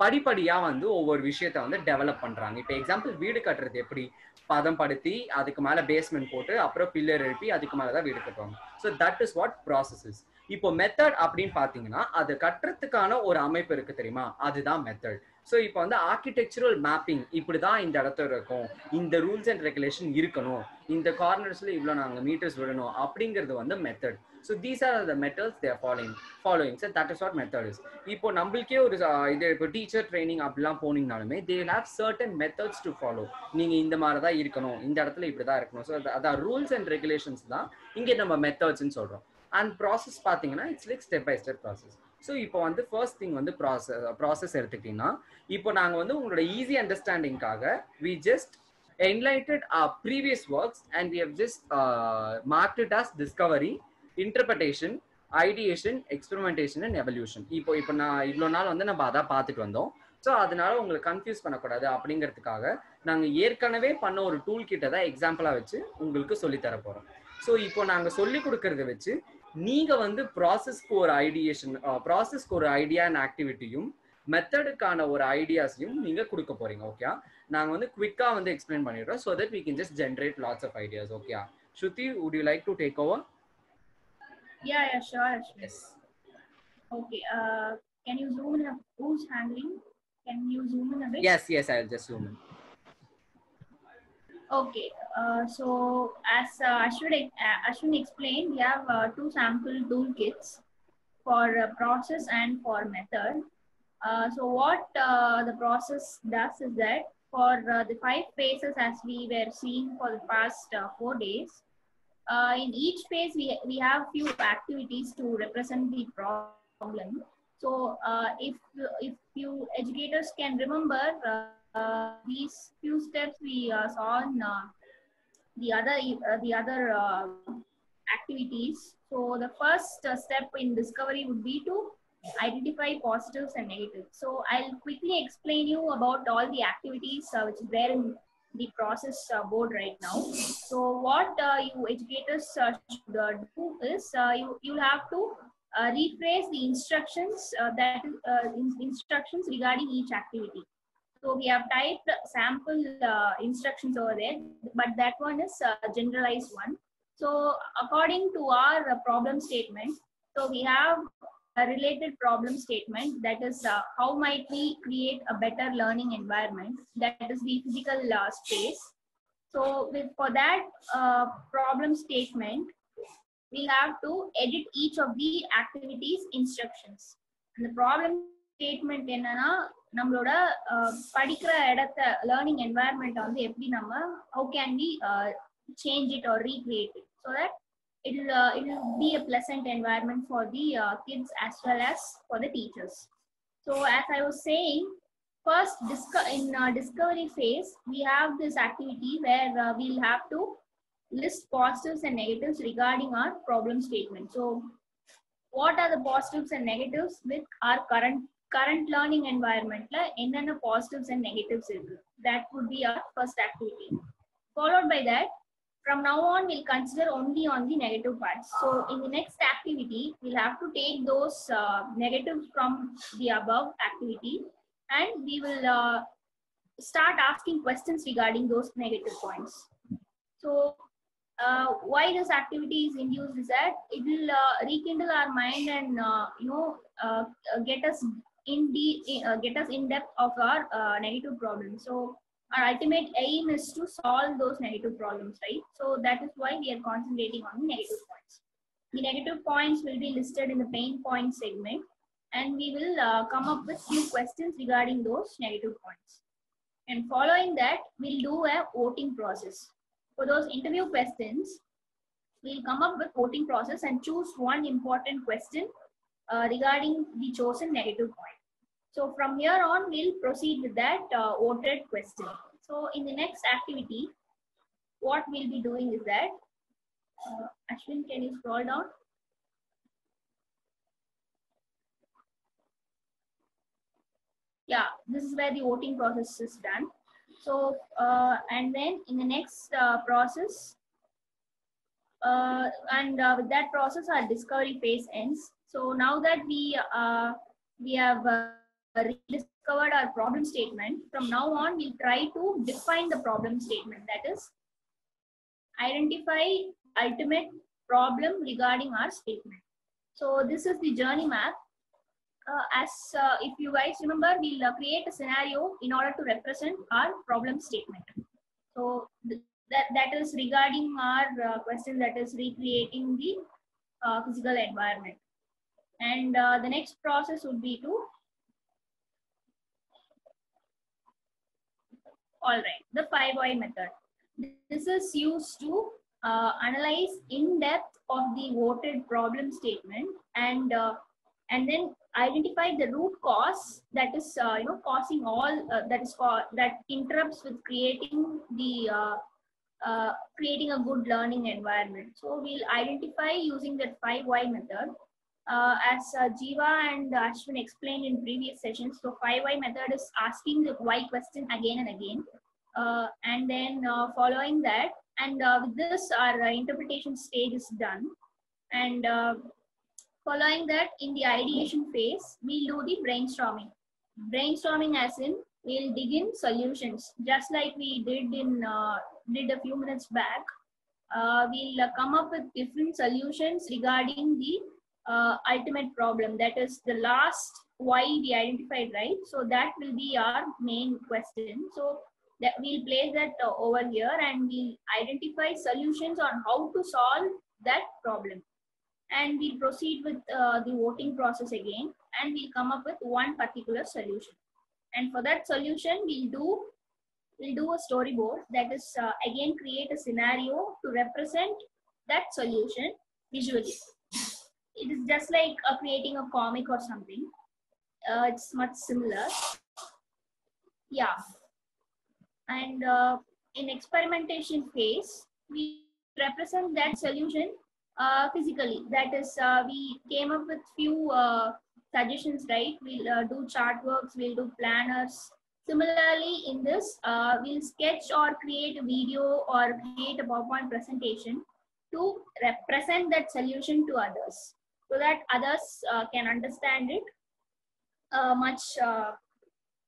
படிப்படியாக வந்து ஒவ்வொரு விஷயத்த வந்து டெவலப் பண்ணுறாங்க இப்போ எக்ஸாம்பிள் வீடு கட்டுறது எப்படி? பதம் படுத்தி அதுக்கு மேலே பேஸ்மெண்ட் போட்டு அப்புறம் பில்லர் எழுப்பி அதுக்கு மேலே தான் வீடு கட்டுவாங்க. So that is what processes இப்போ மெத்தட் அப்படின்னு பார்த்தீங்கன்னா அது கட்டுறதுக்கான ஒரு அமைப்பு இருக்கு தெரியுமா? அதுதான் மெத்தட் ஸோ இப்போ வந்து ஆர்கிடெக்சரல் மேப்பிங் இப்படி தான் இந்த இடத்துல இருக்கும். இந்த ரூல்ஸ் அண்ட் ரெகுலேஷன் இருக்கணும். இந்த கார்னர்ஸ்ல இவ்வளோ நாங்கள் மீட்டர்ஸ் விடணும் அப்படிங்கிறது வந்து method so these are the methods they're following following sir that is what method is இப்போ நம்மளுக்கே ஒரு இது இப்போ டீச்சர் ட்ரைனிங் அப்படிலாம் போனீங்கனாலுமே they have certain methods to follow நீங்கள் இந்த மாதிரி தான் இருக்கணும் இந்த இடத்துல இப்படி தான் இருக்கணும் ஸோ அதான் ரூல்ஸ் அண்ட் ரெகுலேஷன்ஸ் தான் இங்கே நம்ம மெத்தட்ஸ்ன்னு சொல்கிறோம் அண்ட் ப்ராசஸ் பார்த்தீங்கன்னா it's like step by step process so இப்போ வந்து ஃபர்ஸ்ட் திங் வந்து ப்ராசஸ் ப்ராசஸ் எடுத்துக்கிட்டிங்கன்னா இப்போ நாங்கள் வந்து உங்களோட easy அண்டர்ஸ்டாண்டிங்காக we just enlightened our previous works and we have just uh, marked it as discovery, interpretation ideation experimentation and evaluation இப்போ இப்போ நான் இவ்வளோ நாள் வந்து நம்ம அதான் பார்த்துட்டு வந்தோம். ஸோ அதனால உங்களுக்கு கன்ஃபியூஸ் பண்ணக்கூடாது அப்படிங்கிறதுக்காக நாங்கள் ஏற்கனவே பண்ண ஒரு டூல் கிட்ட தான் எக்ஸாம்பிளாக வச்சு உங்களுக்கு சொல்லித்தர போகிறோம் ஸோ இப்போ நாங்கள் சொல்லி கொடுக்கறத வச்சு நீங்கள் வந்து ப்ராசஸ்க்கு ஒரு ஐடியேஷன் ப்ராசஸ்க்கு ஒரு ஐடியா அண்ட் ஆக்டிவிட்டியும் மெத்தடுக்கான ஒரு ஐடியாஸையும் நீங்கள் கொடுக்க போறீங்க ஓகே நாங்கள் வந்து குவிக்காக வந்து எக்ஸ்பிளைன் பண்ணிடுறோம் so that we can just generate lots of ideas okay Shruti would you like to take over Yeah, yeah, sure. sure. Okay. Uh, can you zoom in? A, who's handling? Can you zoom in a bit? Yes, yes, I'll just zoom in. Okay. Uh, so as uh, Ashwin, uh, Ashwin explained, we have uh, two sample toolkits for uh, process and for method. Uh, so what uh, the process does is that for uh, the five phases as we were seeing for the past uh, four days, uh, in each phase we, we have few activities to represent the problem. So uh, if if you educators can remember uh, these few steps we uh, saw in uh, the other uh, the other activities. So the first step in discovery would be to identify positives and negatives. So I'll quickly explain you about all the activities which is there in the process uh, board right now. So what uh, you educators uh, should do is you you'll have to rephrase the instructions that in- instructions regarding each activity. So we have typed sample uh, instructions over there, but that one is a generalized one. So according to our problem statement, so we have a related problem statement that is uh, how might we create a better learning environment that is the physical uh, space. So with, for that uh, problem statement, we have to edit each of the activities instructions. And the problem statement என்னன்னா நம்மளோட அஹ், படிக்கிற இடத்த learning environment வந்து எப்படி நம்ம how can we change it or recreate it so that it'll uh, it'll be a pleasant environment for the uh, kids as well as for the teachers. So as i was saying first disco in uh, discovery phase we have this activity where uh, we'll have to list positives and negatives regarding our problem statement. So what are the positives and negatives with our current current learning environment? la enna positives and negatives that would be our first activity. Followed by that from now on we'll consider only on the negative parts. So in the next activity we'll have to take those uh, negatives from the above activity and we will uh, start asking questions regarding those negative points. So uh, why this activity is induced is that it will uh, rekindle our mind and uh, you know uh, get us in the uh, get us in depth of our uh, negative problem. So our ultimate aim is to solve those negative problems, right? So that is why we are concentrating on the negative points. The negative points will be listed in the pain point segment and we will uh, come up with few questions regarding those negative points. And following that, we'll do a voting process. For those interview questions, we'll come up with voting process and choose one important question uh, regarding the chosen negative point. So from here on, we'll proceed with that uh, voted question. So in the next activity, what we'll be doing is that, uh, Ashwin, can you scroll down? Yeah, this is where the voting process is done. So, uh, and then in the next uh, process, uh, and uh, with that process, our discovery phase ends. So now that we uh, we have uh, rediscovered our problem statement, from now on, we'll try to define the problem statement. That is, identify ultimate problem regarding our statement. So this is the journey map. Uh, as uh, if you guys remember, we'll uh, create a scenario in order to represent our problem statement. So th that, that is regarding our uh, question that is recreating the uh, physical environment. And uh, the next process would be to, all right, the 5Y method. This is used to uh, analyze in depth of the voted problem statement and uh, and then identify the root cause that is uh, you know causing all uh, that is for that interrupts with creating the uh, uh, creating a good learning environment. So we'll identify using that 5Y method. Uh, as uh, Jiva and Ashwin explained in previous sessions, so 5Y method is asking the why question again and again. Uh, and then uh, following that, and uh, with this, our uh, interpretation stage is done. And uh, following that, in the ideation phase, we'll do the brainstorming. Brainstorming as in, we'll dig in solutions, just like we did in uh, did a few minutes back. Uh, we'll uh, come up with different solutions regarding the uh, ultimate problem. That is the last why we identified, right? So that will be our main question. So that we'll place that uh, over here and we'll identify solutions on how to solve that problem. And we'll proceed with uh, the voting process again and we'll come up with one particular solution. And for that solution, we'll do we'll do a storyboard that is uh, again create a scenario to represent that solution visually. It is just like uh, creating a comic or something. Uh, it's much similar. Yeah. And uh, in experimentation phase, we represent that solution uh, physically. That is, uh, we came up with few uh, suggestions, right? We'll do chart works, we'll do planners. Similarly, in this, we'll sketch or create a video or create a PowerPoint presentation to represent that solution to others so that others uh, can understand it uh, much uh,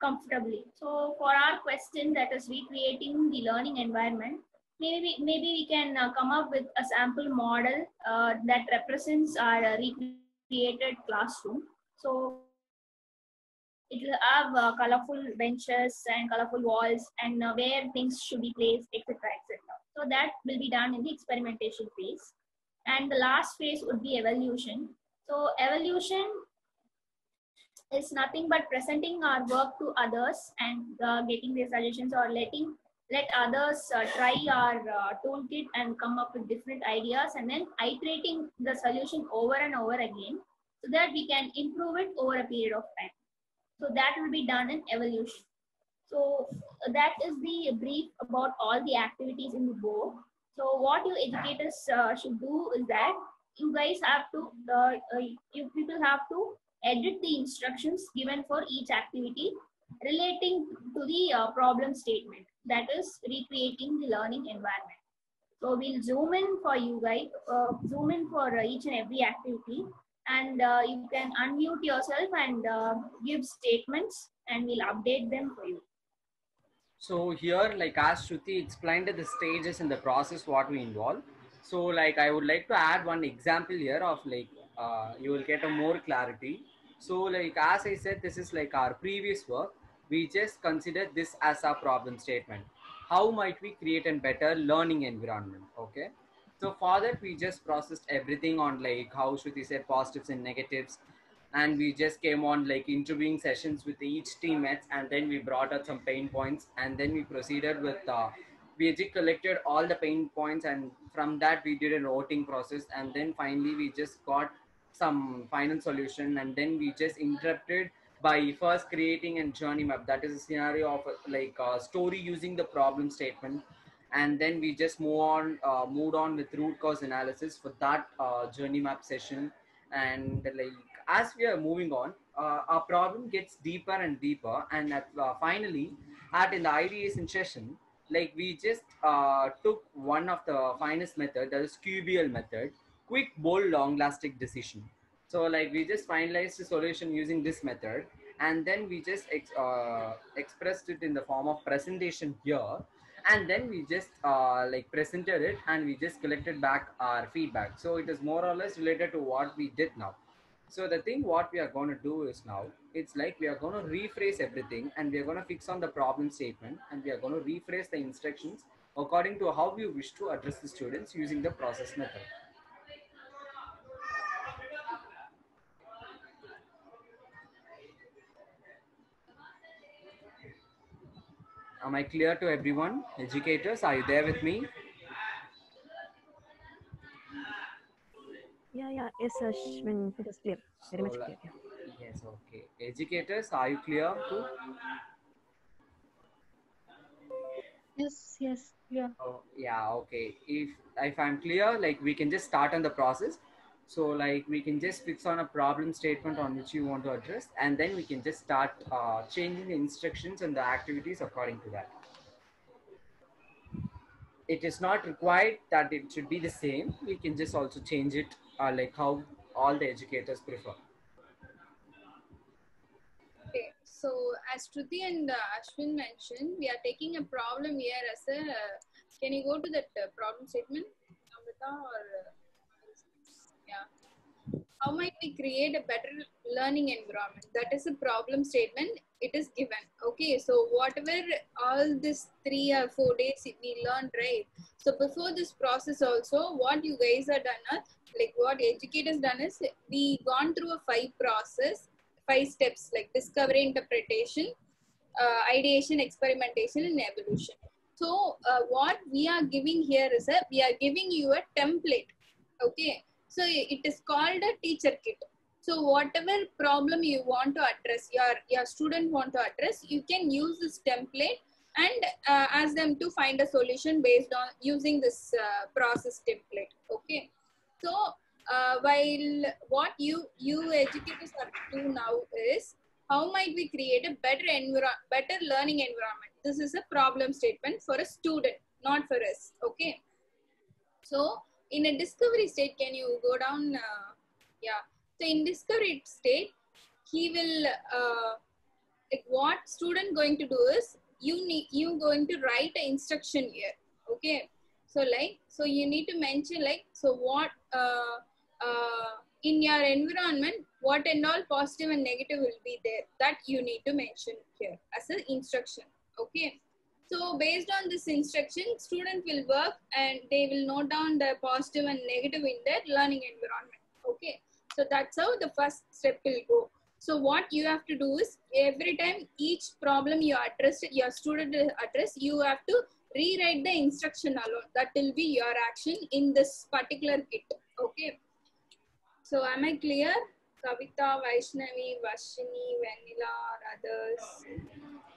comfortably. So for our question that is recreating the learning environment, maybe maybe we can uh, come up with a sample model uh, that represents our recreated classroom. So it will have uh, colorful benches and colorful walls and uh, where things should be placed, etc., etc. So that will be done in the experimentation phase. And the last phase would be evolution. So evolution is nothing but presenting our work to others and uh, getting their suggestions or letting let others uh, try our uh, toolkit and come up with different ideas and then iterating the solution over and over again so that we can improve it over a period of time. So that will be done in evolution. So that is the brief about all the activities in the board. So what you educators uh, should do is that you guys have to, uh, uh, you people have to edit the instructions given for each activity relating to the uh, problem statement that is recreating the learning environment. So we'll zoom in for you guys, uh, zoom in for uh, each and every activity and uh, you can unmute yourself and uh, give statements and we'll update them for you. So here, like as Shruti explained the stages and the process what we involve. So like I would like to add one example here of like uh, you will get a more clarity. So like as I said, this is like our previous work we just consider this as our problem statement. How might we create a better learning environment? Okay. So for that, we just processed everything on like how we say positives and negatives, and we just came on like interviewing sessions with each teammates, and then we brought out some pain points, and then we proceeded with. Uh, we just collected all the pain points, and from that we did a voting process, and then finally we just got some final solution, and then we just interrupted by first creating a journey map that is a scenario of like a story using the problem statement and then we just move on uh, moved on with root cause analysis for that uh, journey map session and like as we are moving on uh, our problem gets deeper and deeper. And at, uh, finally at in the ideation session like we just uh, took one of the finest method that is QBL method quick bold long lasting decision. So like we just finalized the solution using this method. And then we just ex- uh, expressed it in the form of presentation here. And then we just uh, like presented it and we just collected back our feedback. So it is more or less related to what we did now so the thing what we are going to do is now it's like we are going to rephrase everything and we are going to fix on the problem statement and we are going to rephrase the instructions according to how we wish to address the students using the process method Am I clear to everyone? Educators, are you there with me? Yeah, yeah. Yes, Ashwin, it is clear. Very much clear. like- Yes, okay. Educators, are you clear too? Yes, yes, yeah. Oh, yeah, okay. If if I'm clear, like we can just start on the process. So like we can just fix on a problem statement on which you want to address, and then we can just start uh, changing the instructions and the activities according to that. It is not required that it should be the same. We can just also change it uh, like how all the educators prefer. Okay, so as Shruti and uh, Ashwin mentioned, we are taking a problem here as a. can you go to that uh, problem statement, Amrita, or uh? How might we create a better learning environment? That is a problem statement. It is given. Okay, so whatever all this three or four days we learned, right? So before this process, also, what you guys are done, are, like what educators done is we gone through a five process five steps like discovery, interpretation, uh, ideation, experimentation, and evolution. So uh, what we are giving here is a we are giving you a template. Okay, so it is called a teacher kit. So whatever problem you want to address, your your student want to address, you can use this template and uh, ask them to find a solution based on using this uh, process template. Okay, so uh, while what you you educators are do now is how might we create a better enviro- better learning environment this is a problem statement for a student not for us okay so in a discovery state can you go down uh, yeah. So in discovery state he will uh, like what student going to do is you need you going to write an instruction here okay. So like so you need to mention like so what uh, uh, in your environment what and all positive and negative will be there that you need to mention here as an instruction okay so based on this instruction student will work and they will note down the positive and negative in their learning environment. Okay? So that's how the first step will go. So what you have to do is every time each problem you address your student address you have to rewrite the instruction alone. That will be your action in this particular kit. Okay? So am I clear? Kavita, Vaishnavi, Varshini, Vanilla, or others?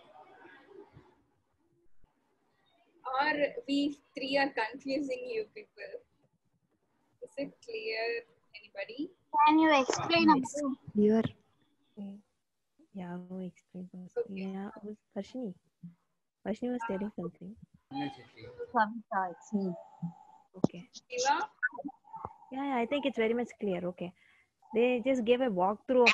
Or we three are confusing you people? Is it clear? Anybody? Can you explain um, It's Abdul? clear. Yeah, who explained first? Yeah, who's Varshini? Varshini was telling something. Kavita, it's me. Okay. Shiva? Yeah, yeah, I think it's very much clear. Okay. They just gave a walkthrough of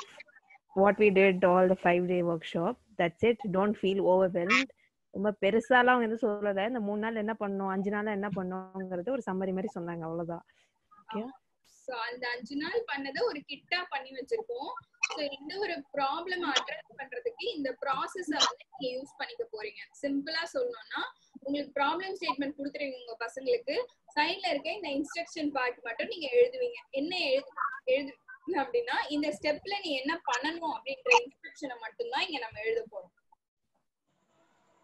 what we did all the five day workshop. That's it. Don't feel overwhelmed. ரொம்ப பெருசாலாம் அவங்க எதுவும் சொல்லல. இந்த மூணு நாள் என்ன பண்ணோம் அஞ்சு நாள் என்ன பண்ணோங்கிறது ஒரு சம்மரி மாதிரி சொன்னாங்க அவ்வளவுதான். ஓகே சோ அந்த அஞ்சு நாள் பண்ணதை ஒரு கிட்டா பண்ணி வச்சிருக்கோம். சோ எந்த ஒரு ப்ராப்ளம் அட்ரஸ் பண்றதுக்கு இந்த ப்ராசஸ வந்து நீங்க யூஸ் பண்ணிக்க போறீங்க. சிம்பிளா சொல்லணும்னா உங்களுக்கு ப்ராப்ளம் ஸ்டேட்மெண்ட் கொடுத்துருவீங்க உங்க பசங்களுக்கு. சைட்ல இருக்க இந்த இன்ஸ்ட்ரக்ஷன் பார்ட் மட்டும் நீங்க எழுதுவீங்க. என்ன எழுது எழுது அப்படின்னா இந்த ஸ்டெப்ல நீ என்ன பண்ணணும் அப்படின்ற இன்ஸ்ட்ரக்ஷனை மட்டும்தான் இங்க நம்ம எழுத போறோம்.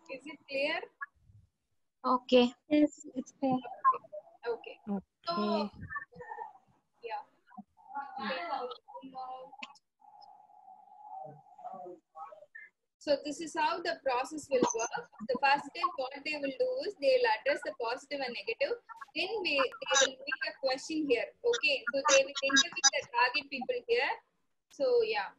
Is it clear? Okay. Yes, it's clear. Okay. okay. So. So this is how the process will work. The first step, what they will do is they will address the positive and negative. Then we, they will make a question here. Okay, so they will interview the target people here. So yeah,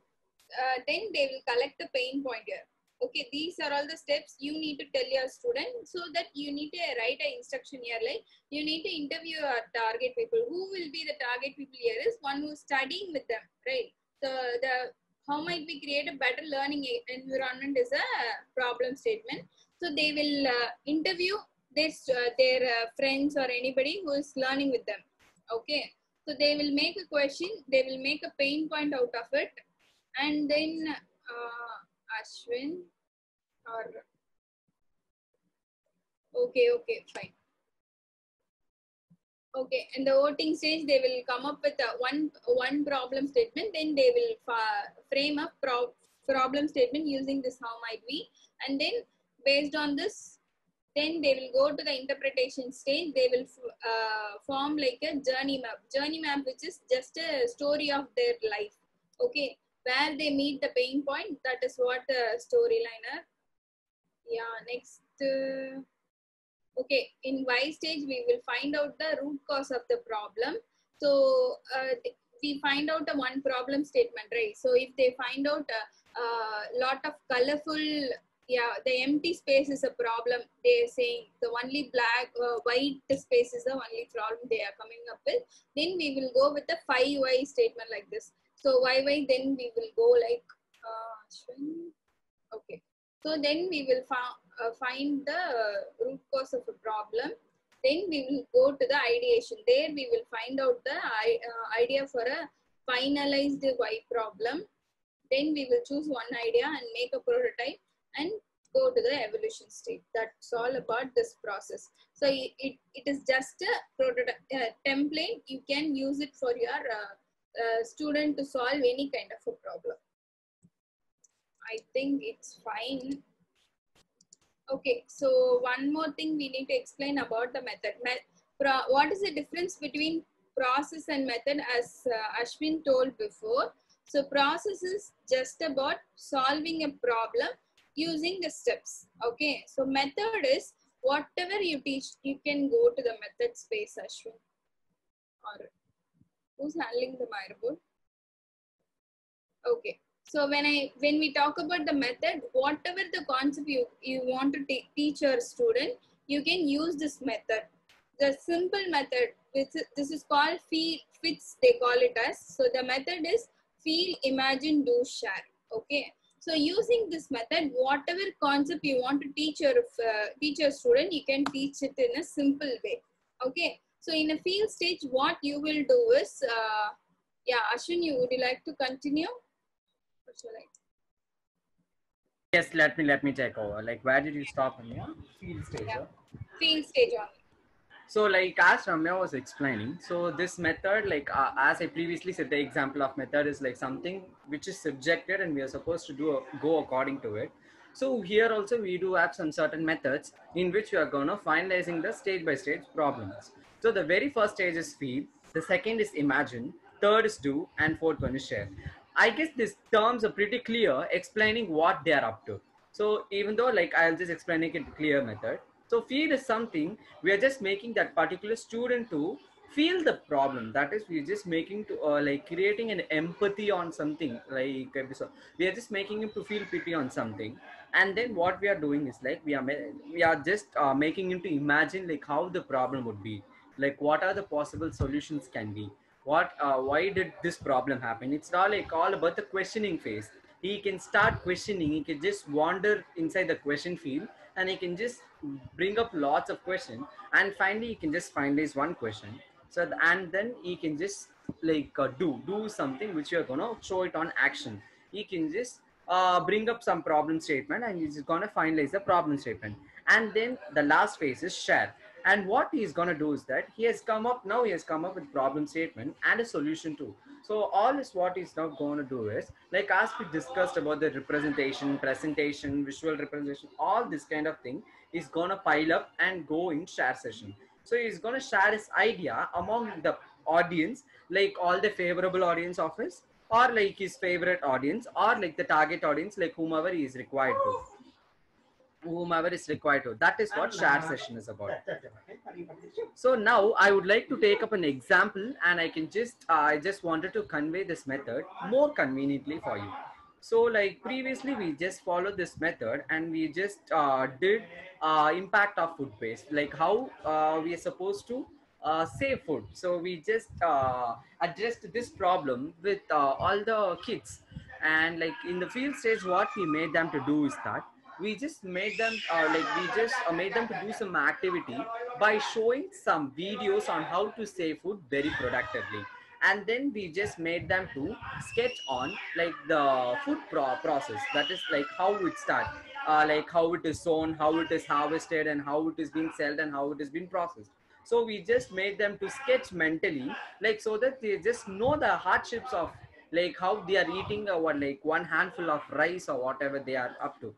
uh, then they will collect the pain point here. Okay, these are all the steps you need to tell your student so that you need to write an instruction here like you need to interview your target people. Who will be the target people here is one who's studying with them, right? So the how might we create a better learning environment is a problem statement. So they will uh, interview their uh, their uh, friends or anybody who is learning with them. Okay, so they will make a question. They will make a pain point out of it, and then uh, Ashwin or okay, okay, fine. Okay, in the voting stage, they will come up with a one one problem statement. Then they will frame a pro- problem statement using this how might we, and then based on this, then they will go to the interpretation stage. They will uh, form like a journey map. Journey map, which is just a story of their life. Okay, where they meet the pain point. That is what the storyliner. Yeah. Next. Uh, okay in y stage we will find out the root cause of the problem so uh, we find out a one problem statement right so if they find out a, a lot of colorful yeah the empty space is a problem they're saying the only black uh, white space is the only problem they are coming up with then we will go with the 5y statement like this so yy then we will go like uh, okay so then we will uh, find the root cause of a problem. Then we will go to the ideation. There we will find out the uh, idea for a finalized Y problem. Then we will choose one idea and make a prototype and go to the evolution stage. That's all about this process. So it, it, is just a prototype uh, template. You can use it for your student to solve any kind of a problem. I think it's fine. Okay, so one more thing we need to explain about the method. What is the difference between process and method as uh, Ashwin told before? So process is just about solving a problem using the steps. Okay, so method is whatever you teach, you can go to the method space, Ashwin. Who's handling the Miro board? Okay. So when I when we talk about the method, whatever the concept you, you want to teach your student, you can use this method. The simple method, which is, this is called feel fits, they call it as. So the method is feel, imagine, do, share. Okay. So using this method, whatever concept you want to teach your uh, teach your student, you can teach it in a simple way. Okay. So in a field stage, what you will do is, uh, yeah, Ashwin, you would you like to continue? Yes, let me let me take over. Like, where did you stop, Ramya? Field stage. Yeah. Field stage only. So, like as Ramya was explaining, so this method, like uh, as I previously said, the example of method is like something which is subjected, and we are supposed to do a, go according to it. So here also we do have some certain methods in which we are gonna finalizing the stage by stage problems. So the very first stage is feel, the second is imagine, third is do, and fourth one is share. I guess these terms are pretty clear, explaining what they are up to. So even though like I'll just explain it in clear method. So feel is something we are just making that particular student to feel the problem. That is, we're just making to uh, like creating an empathy on something. Like we are just making him to feel pity on something. And then what we are doing is like we are we are just uh, making him to imagine like how the problem would be, like what are the possible solutions can be? What uh, why did this problem happen? It's all like all about the questioning phase. He can start questioning he can just wander inside the question field and he can just bring up lots of questions and finally he can just finalize one question. So and then he can just like uh, do do something which you're gonna show it on action. He can just uh, bring up some problem statement and he's gonna finalize the problem statement. And then the last phase is share and what he's gonna do is that he has come up now he has come up with problem statement and a solution too. So all is what he's now going to do is like as we discussed about the representation presentation visual representation all this kind of thing is going to pile up and go in share session. So he's going to share his idea among the audience like all the favorable audience of his or like his favorite audience or like the target audience like whomever he is required to whomever is required to. That is what share session is about. so now I would like to take up an example and I can just, uh, I just wanted to convey this method more conveniently for you. So like previously we just followed this method and we just uh, did uh, impact of food waste, like how uh, we are supposed to uh, save food. So we just uh, addressed this problem with uh, all the kids. And like in the field stage what we made them to do is that we just made them uh, like we just uh, made them to do some activity by showing some videos on how to save food very productively. And then we just made them to sketch on like the food pro- process. That is like how it starts uh, like how it is sown how it is harvested and how it is being sold and how it is being processed. So we just made them to sketch mentally like so that they just know the hardships of like how they are eating or like one handful of rice or whatever they are up to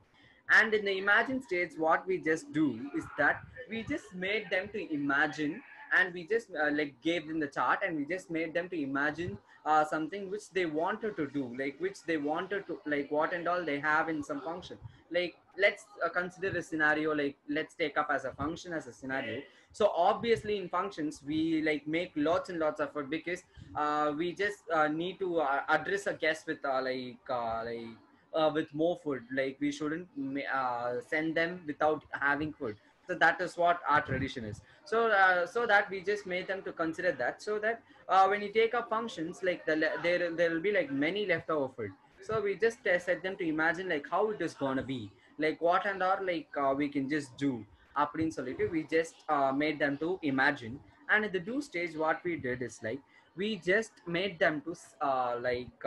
and in the imagine stage what we just do is that we just made them to imagine and we just uh, like gave them the chart and we just made them to imagine uh, something which they wanted to do like which they wanted to like what and all they have in some function. Like let's uh, consider a scenario like let's take up as a function as a scenario. So obviously in functions we like make lots and lots of effort because uh, we just uh, need to uh, address a guest with like like uh, with more food like we shouldn't ma- uh, send them without having food so that is what our tradition is so uh, so that we just made them to consider that so that uh, when you take up functions like the le- there there will be like many leftover food so we just uh, set them to imagine like how it is gonna be like what and or like uh, we can just do அப்படின்னு சொல்லிட்டு we just uh, made them to imagine and at the do stage what we did is like we just made them to uh, like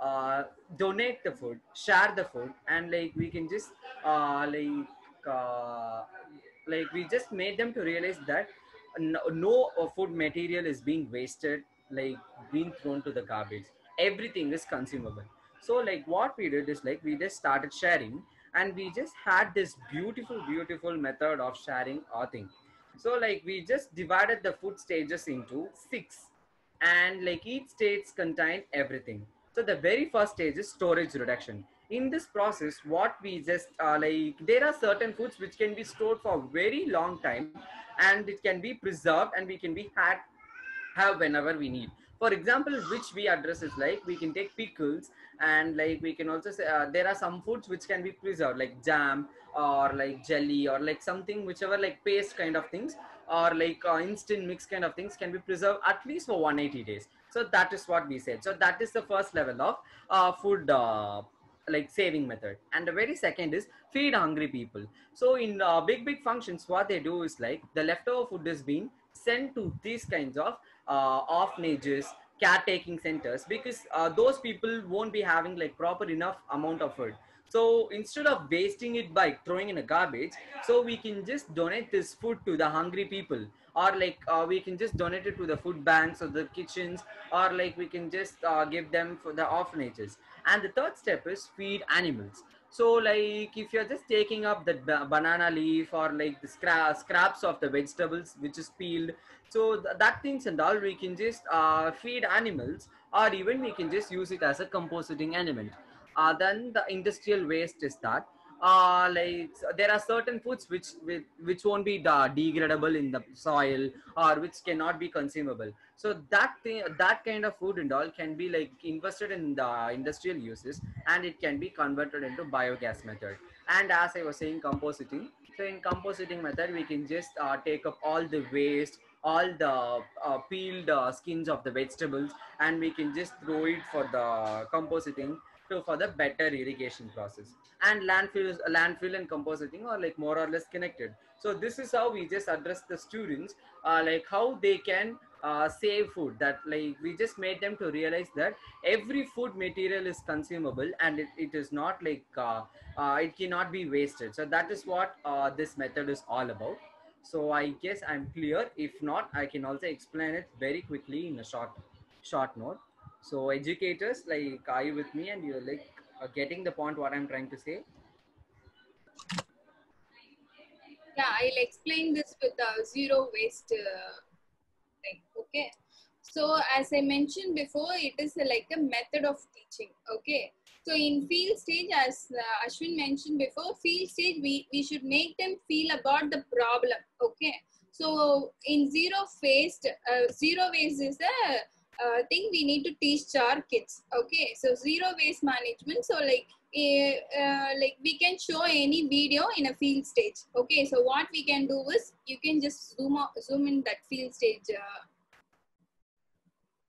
uh, donate the food share the food and like we can just uh, like uh, like we just made them to realize that no, no uh, food material is being wasted like being thrown to the garbage. Everything is consumable. So like what we did is like we just started sharing and we just had this beautiful beautiful method of sharing our thing. So like we just divided the food stages into six and like each stage contained everything so the very first stage is storage reduction. In this process what we just uh, like there are certain foods which can be stored for a very long time and it can be preserved and we can be had have whenever we need. For example which we address is like we can take pickles and like we can also say uh, there are some foods which can be preserved like jam or like jelly or like something whichever like paste kind of things or like uh, instant mix kind of things can be preserved at least for 180 days so that is what we said. So that is the first level of uh, food uh, like saving method. And the very second is feed hungry people. So in uh, big big functions what they do is like the leftover food is being sent to these kinds of uh, orphanages caretaking centers because uh, those people won't be having like proper enough amount of food. So instead of wasting it by throwing in a garbage so we can just donate this food to the hungry people or like uh, we can just donate it to the food banks or the kitchens or like we can just uh, give them for the orphanages. And the third step is feed animals. So like if you're just taking up the ba- banana leaf or like the scra- scraps of the vegetables which is peeled so th- that things and all we can just uh, feed animals or even we can just use it as a compositing element. Uh, then the industrial waste is that uh, like there are certain foods which which, won't be degradable in the soil or which cannot be consumable. So that thing that kind of food and all can be like invested in the industrial uses and it can be converted into biogas method. And as i was saying compositing. So in compositing method we can just uh, take up all the waste all the uh, peeled uh, skins of the vegetables and we can just throw it for the compositing to for the better irrigation process. And landfill landfill and compositing are like more or less connected. So this is how we just address the students uh, like how they can uh, save food. That like we just made them to realize that every food material is consumable and it, it is not like uh, uh, it cannot be wasted. So that is what uh, this method is all about. So i guess i'm clear. If not i can also explain it very quickly in a short short note so educators like are you with me and you're like uh, getting the point what i'm trying to say Yeah, I'll explain this with the zero waste uh, thing. Okay. So as I mentioned before, it is a, like a method of teaching. Okay. So in field stage, as uh, Ashwin mentioned before, field stage, we, we should make them feel about the problem. Okay. So in zero waste, uh, zero waste is a uh, thing we need to teach our kids. Okay. So zero waste management. So like uh, like we can show any video in a field stage okay so what we can do is you can just zoom out, zoom in that field stage uh,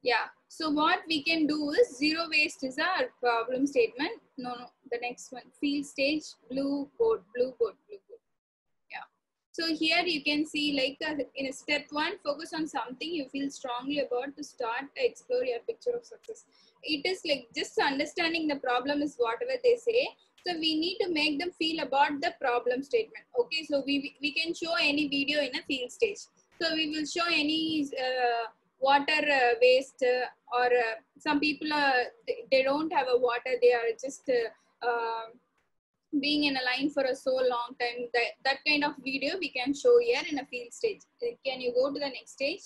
yeah so what we can do is zero waste is our problem statement no no the next one field stage blue board blue board so here you can see like uh, in a step one focus on something you feel strongly about to start explore your picture of success. It is like just understanding the problem is whatever they say. So we need to make them feel about the problem statement. Okay so we we can show any video in a field stage. So we will show any uh, water uh, waste uh, or uh, some people they, don't have a water they are just being in a line for a so long time that that kind of video we can show here in a field stage. Can you go to the next stage?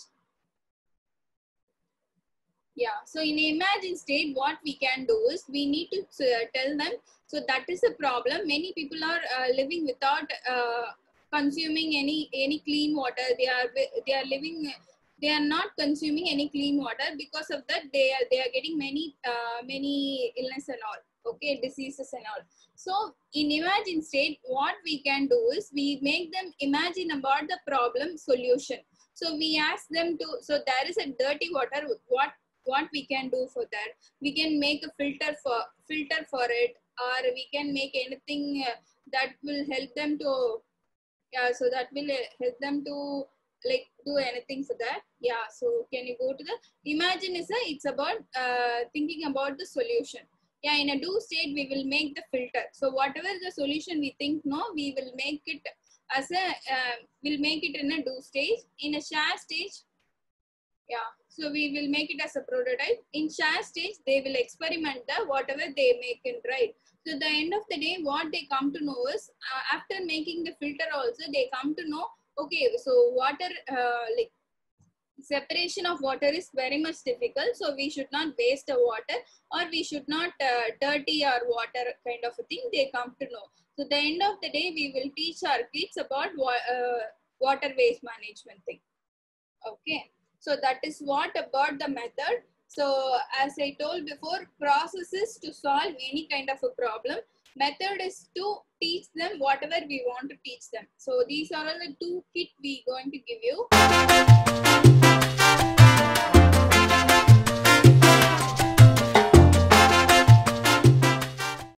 Yeah so in imagine state what we can do is we need to uh, tell them so that is a problem. Many people are uh, living without uh, consuming any any clean water. They are they are living they are not consuming any clean water because of that they are they are getting many uh, many illness and all okay diseases and all. So in imagine state what we can do is we make them imagine about the problem solution. So we ask them to so there is a dirty water what what we can do for that? We can make a filter for filter for it or we can make anything uh, that will help them to yeah so that will uh, help them to like do anything for that. Yeah so can you go to the imagine is a it's about uh, thinking about the solution yeah in a do state we will make the filter. So whatever the solution we think no we will make it as a uh, we'll make it in a do stage. In a share stage yeah so we will make it as a prototype. In share stage they will experiment the whatever they make and right? So the end of the day what they come to know is uh, after making the filter also they come to know okay so water uh, like separation of water is very much difficult so we should not waste the water or we should not uh, dirty our water kind of a thing they come to know. So the end of the day we will teach our kids about wa- uh, water waste management thing. Okay? So that is what about the method. So as i told before processes to solve any kind of a problem. Method is to teach them whatever we want to teach them. So these are the two kit we going to give you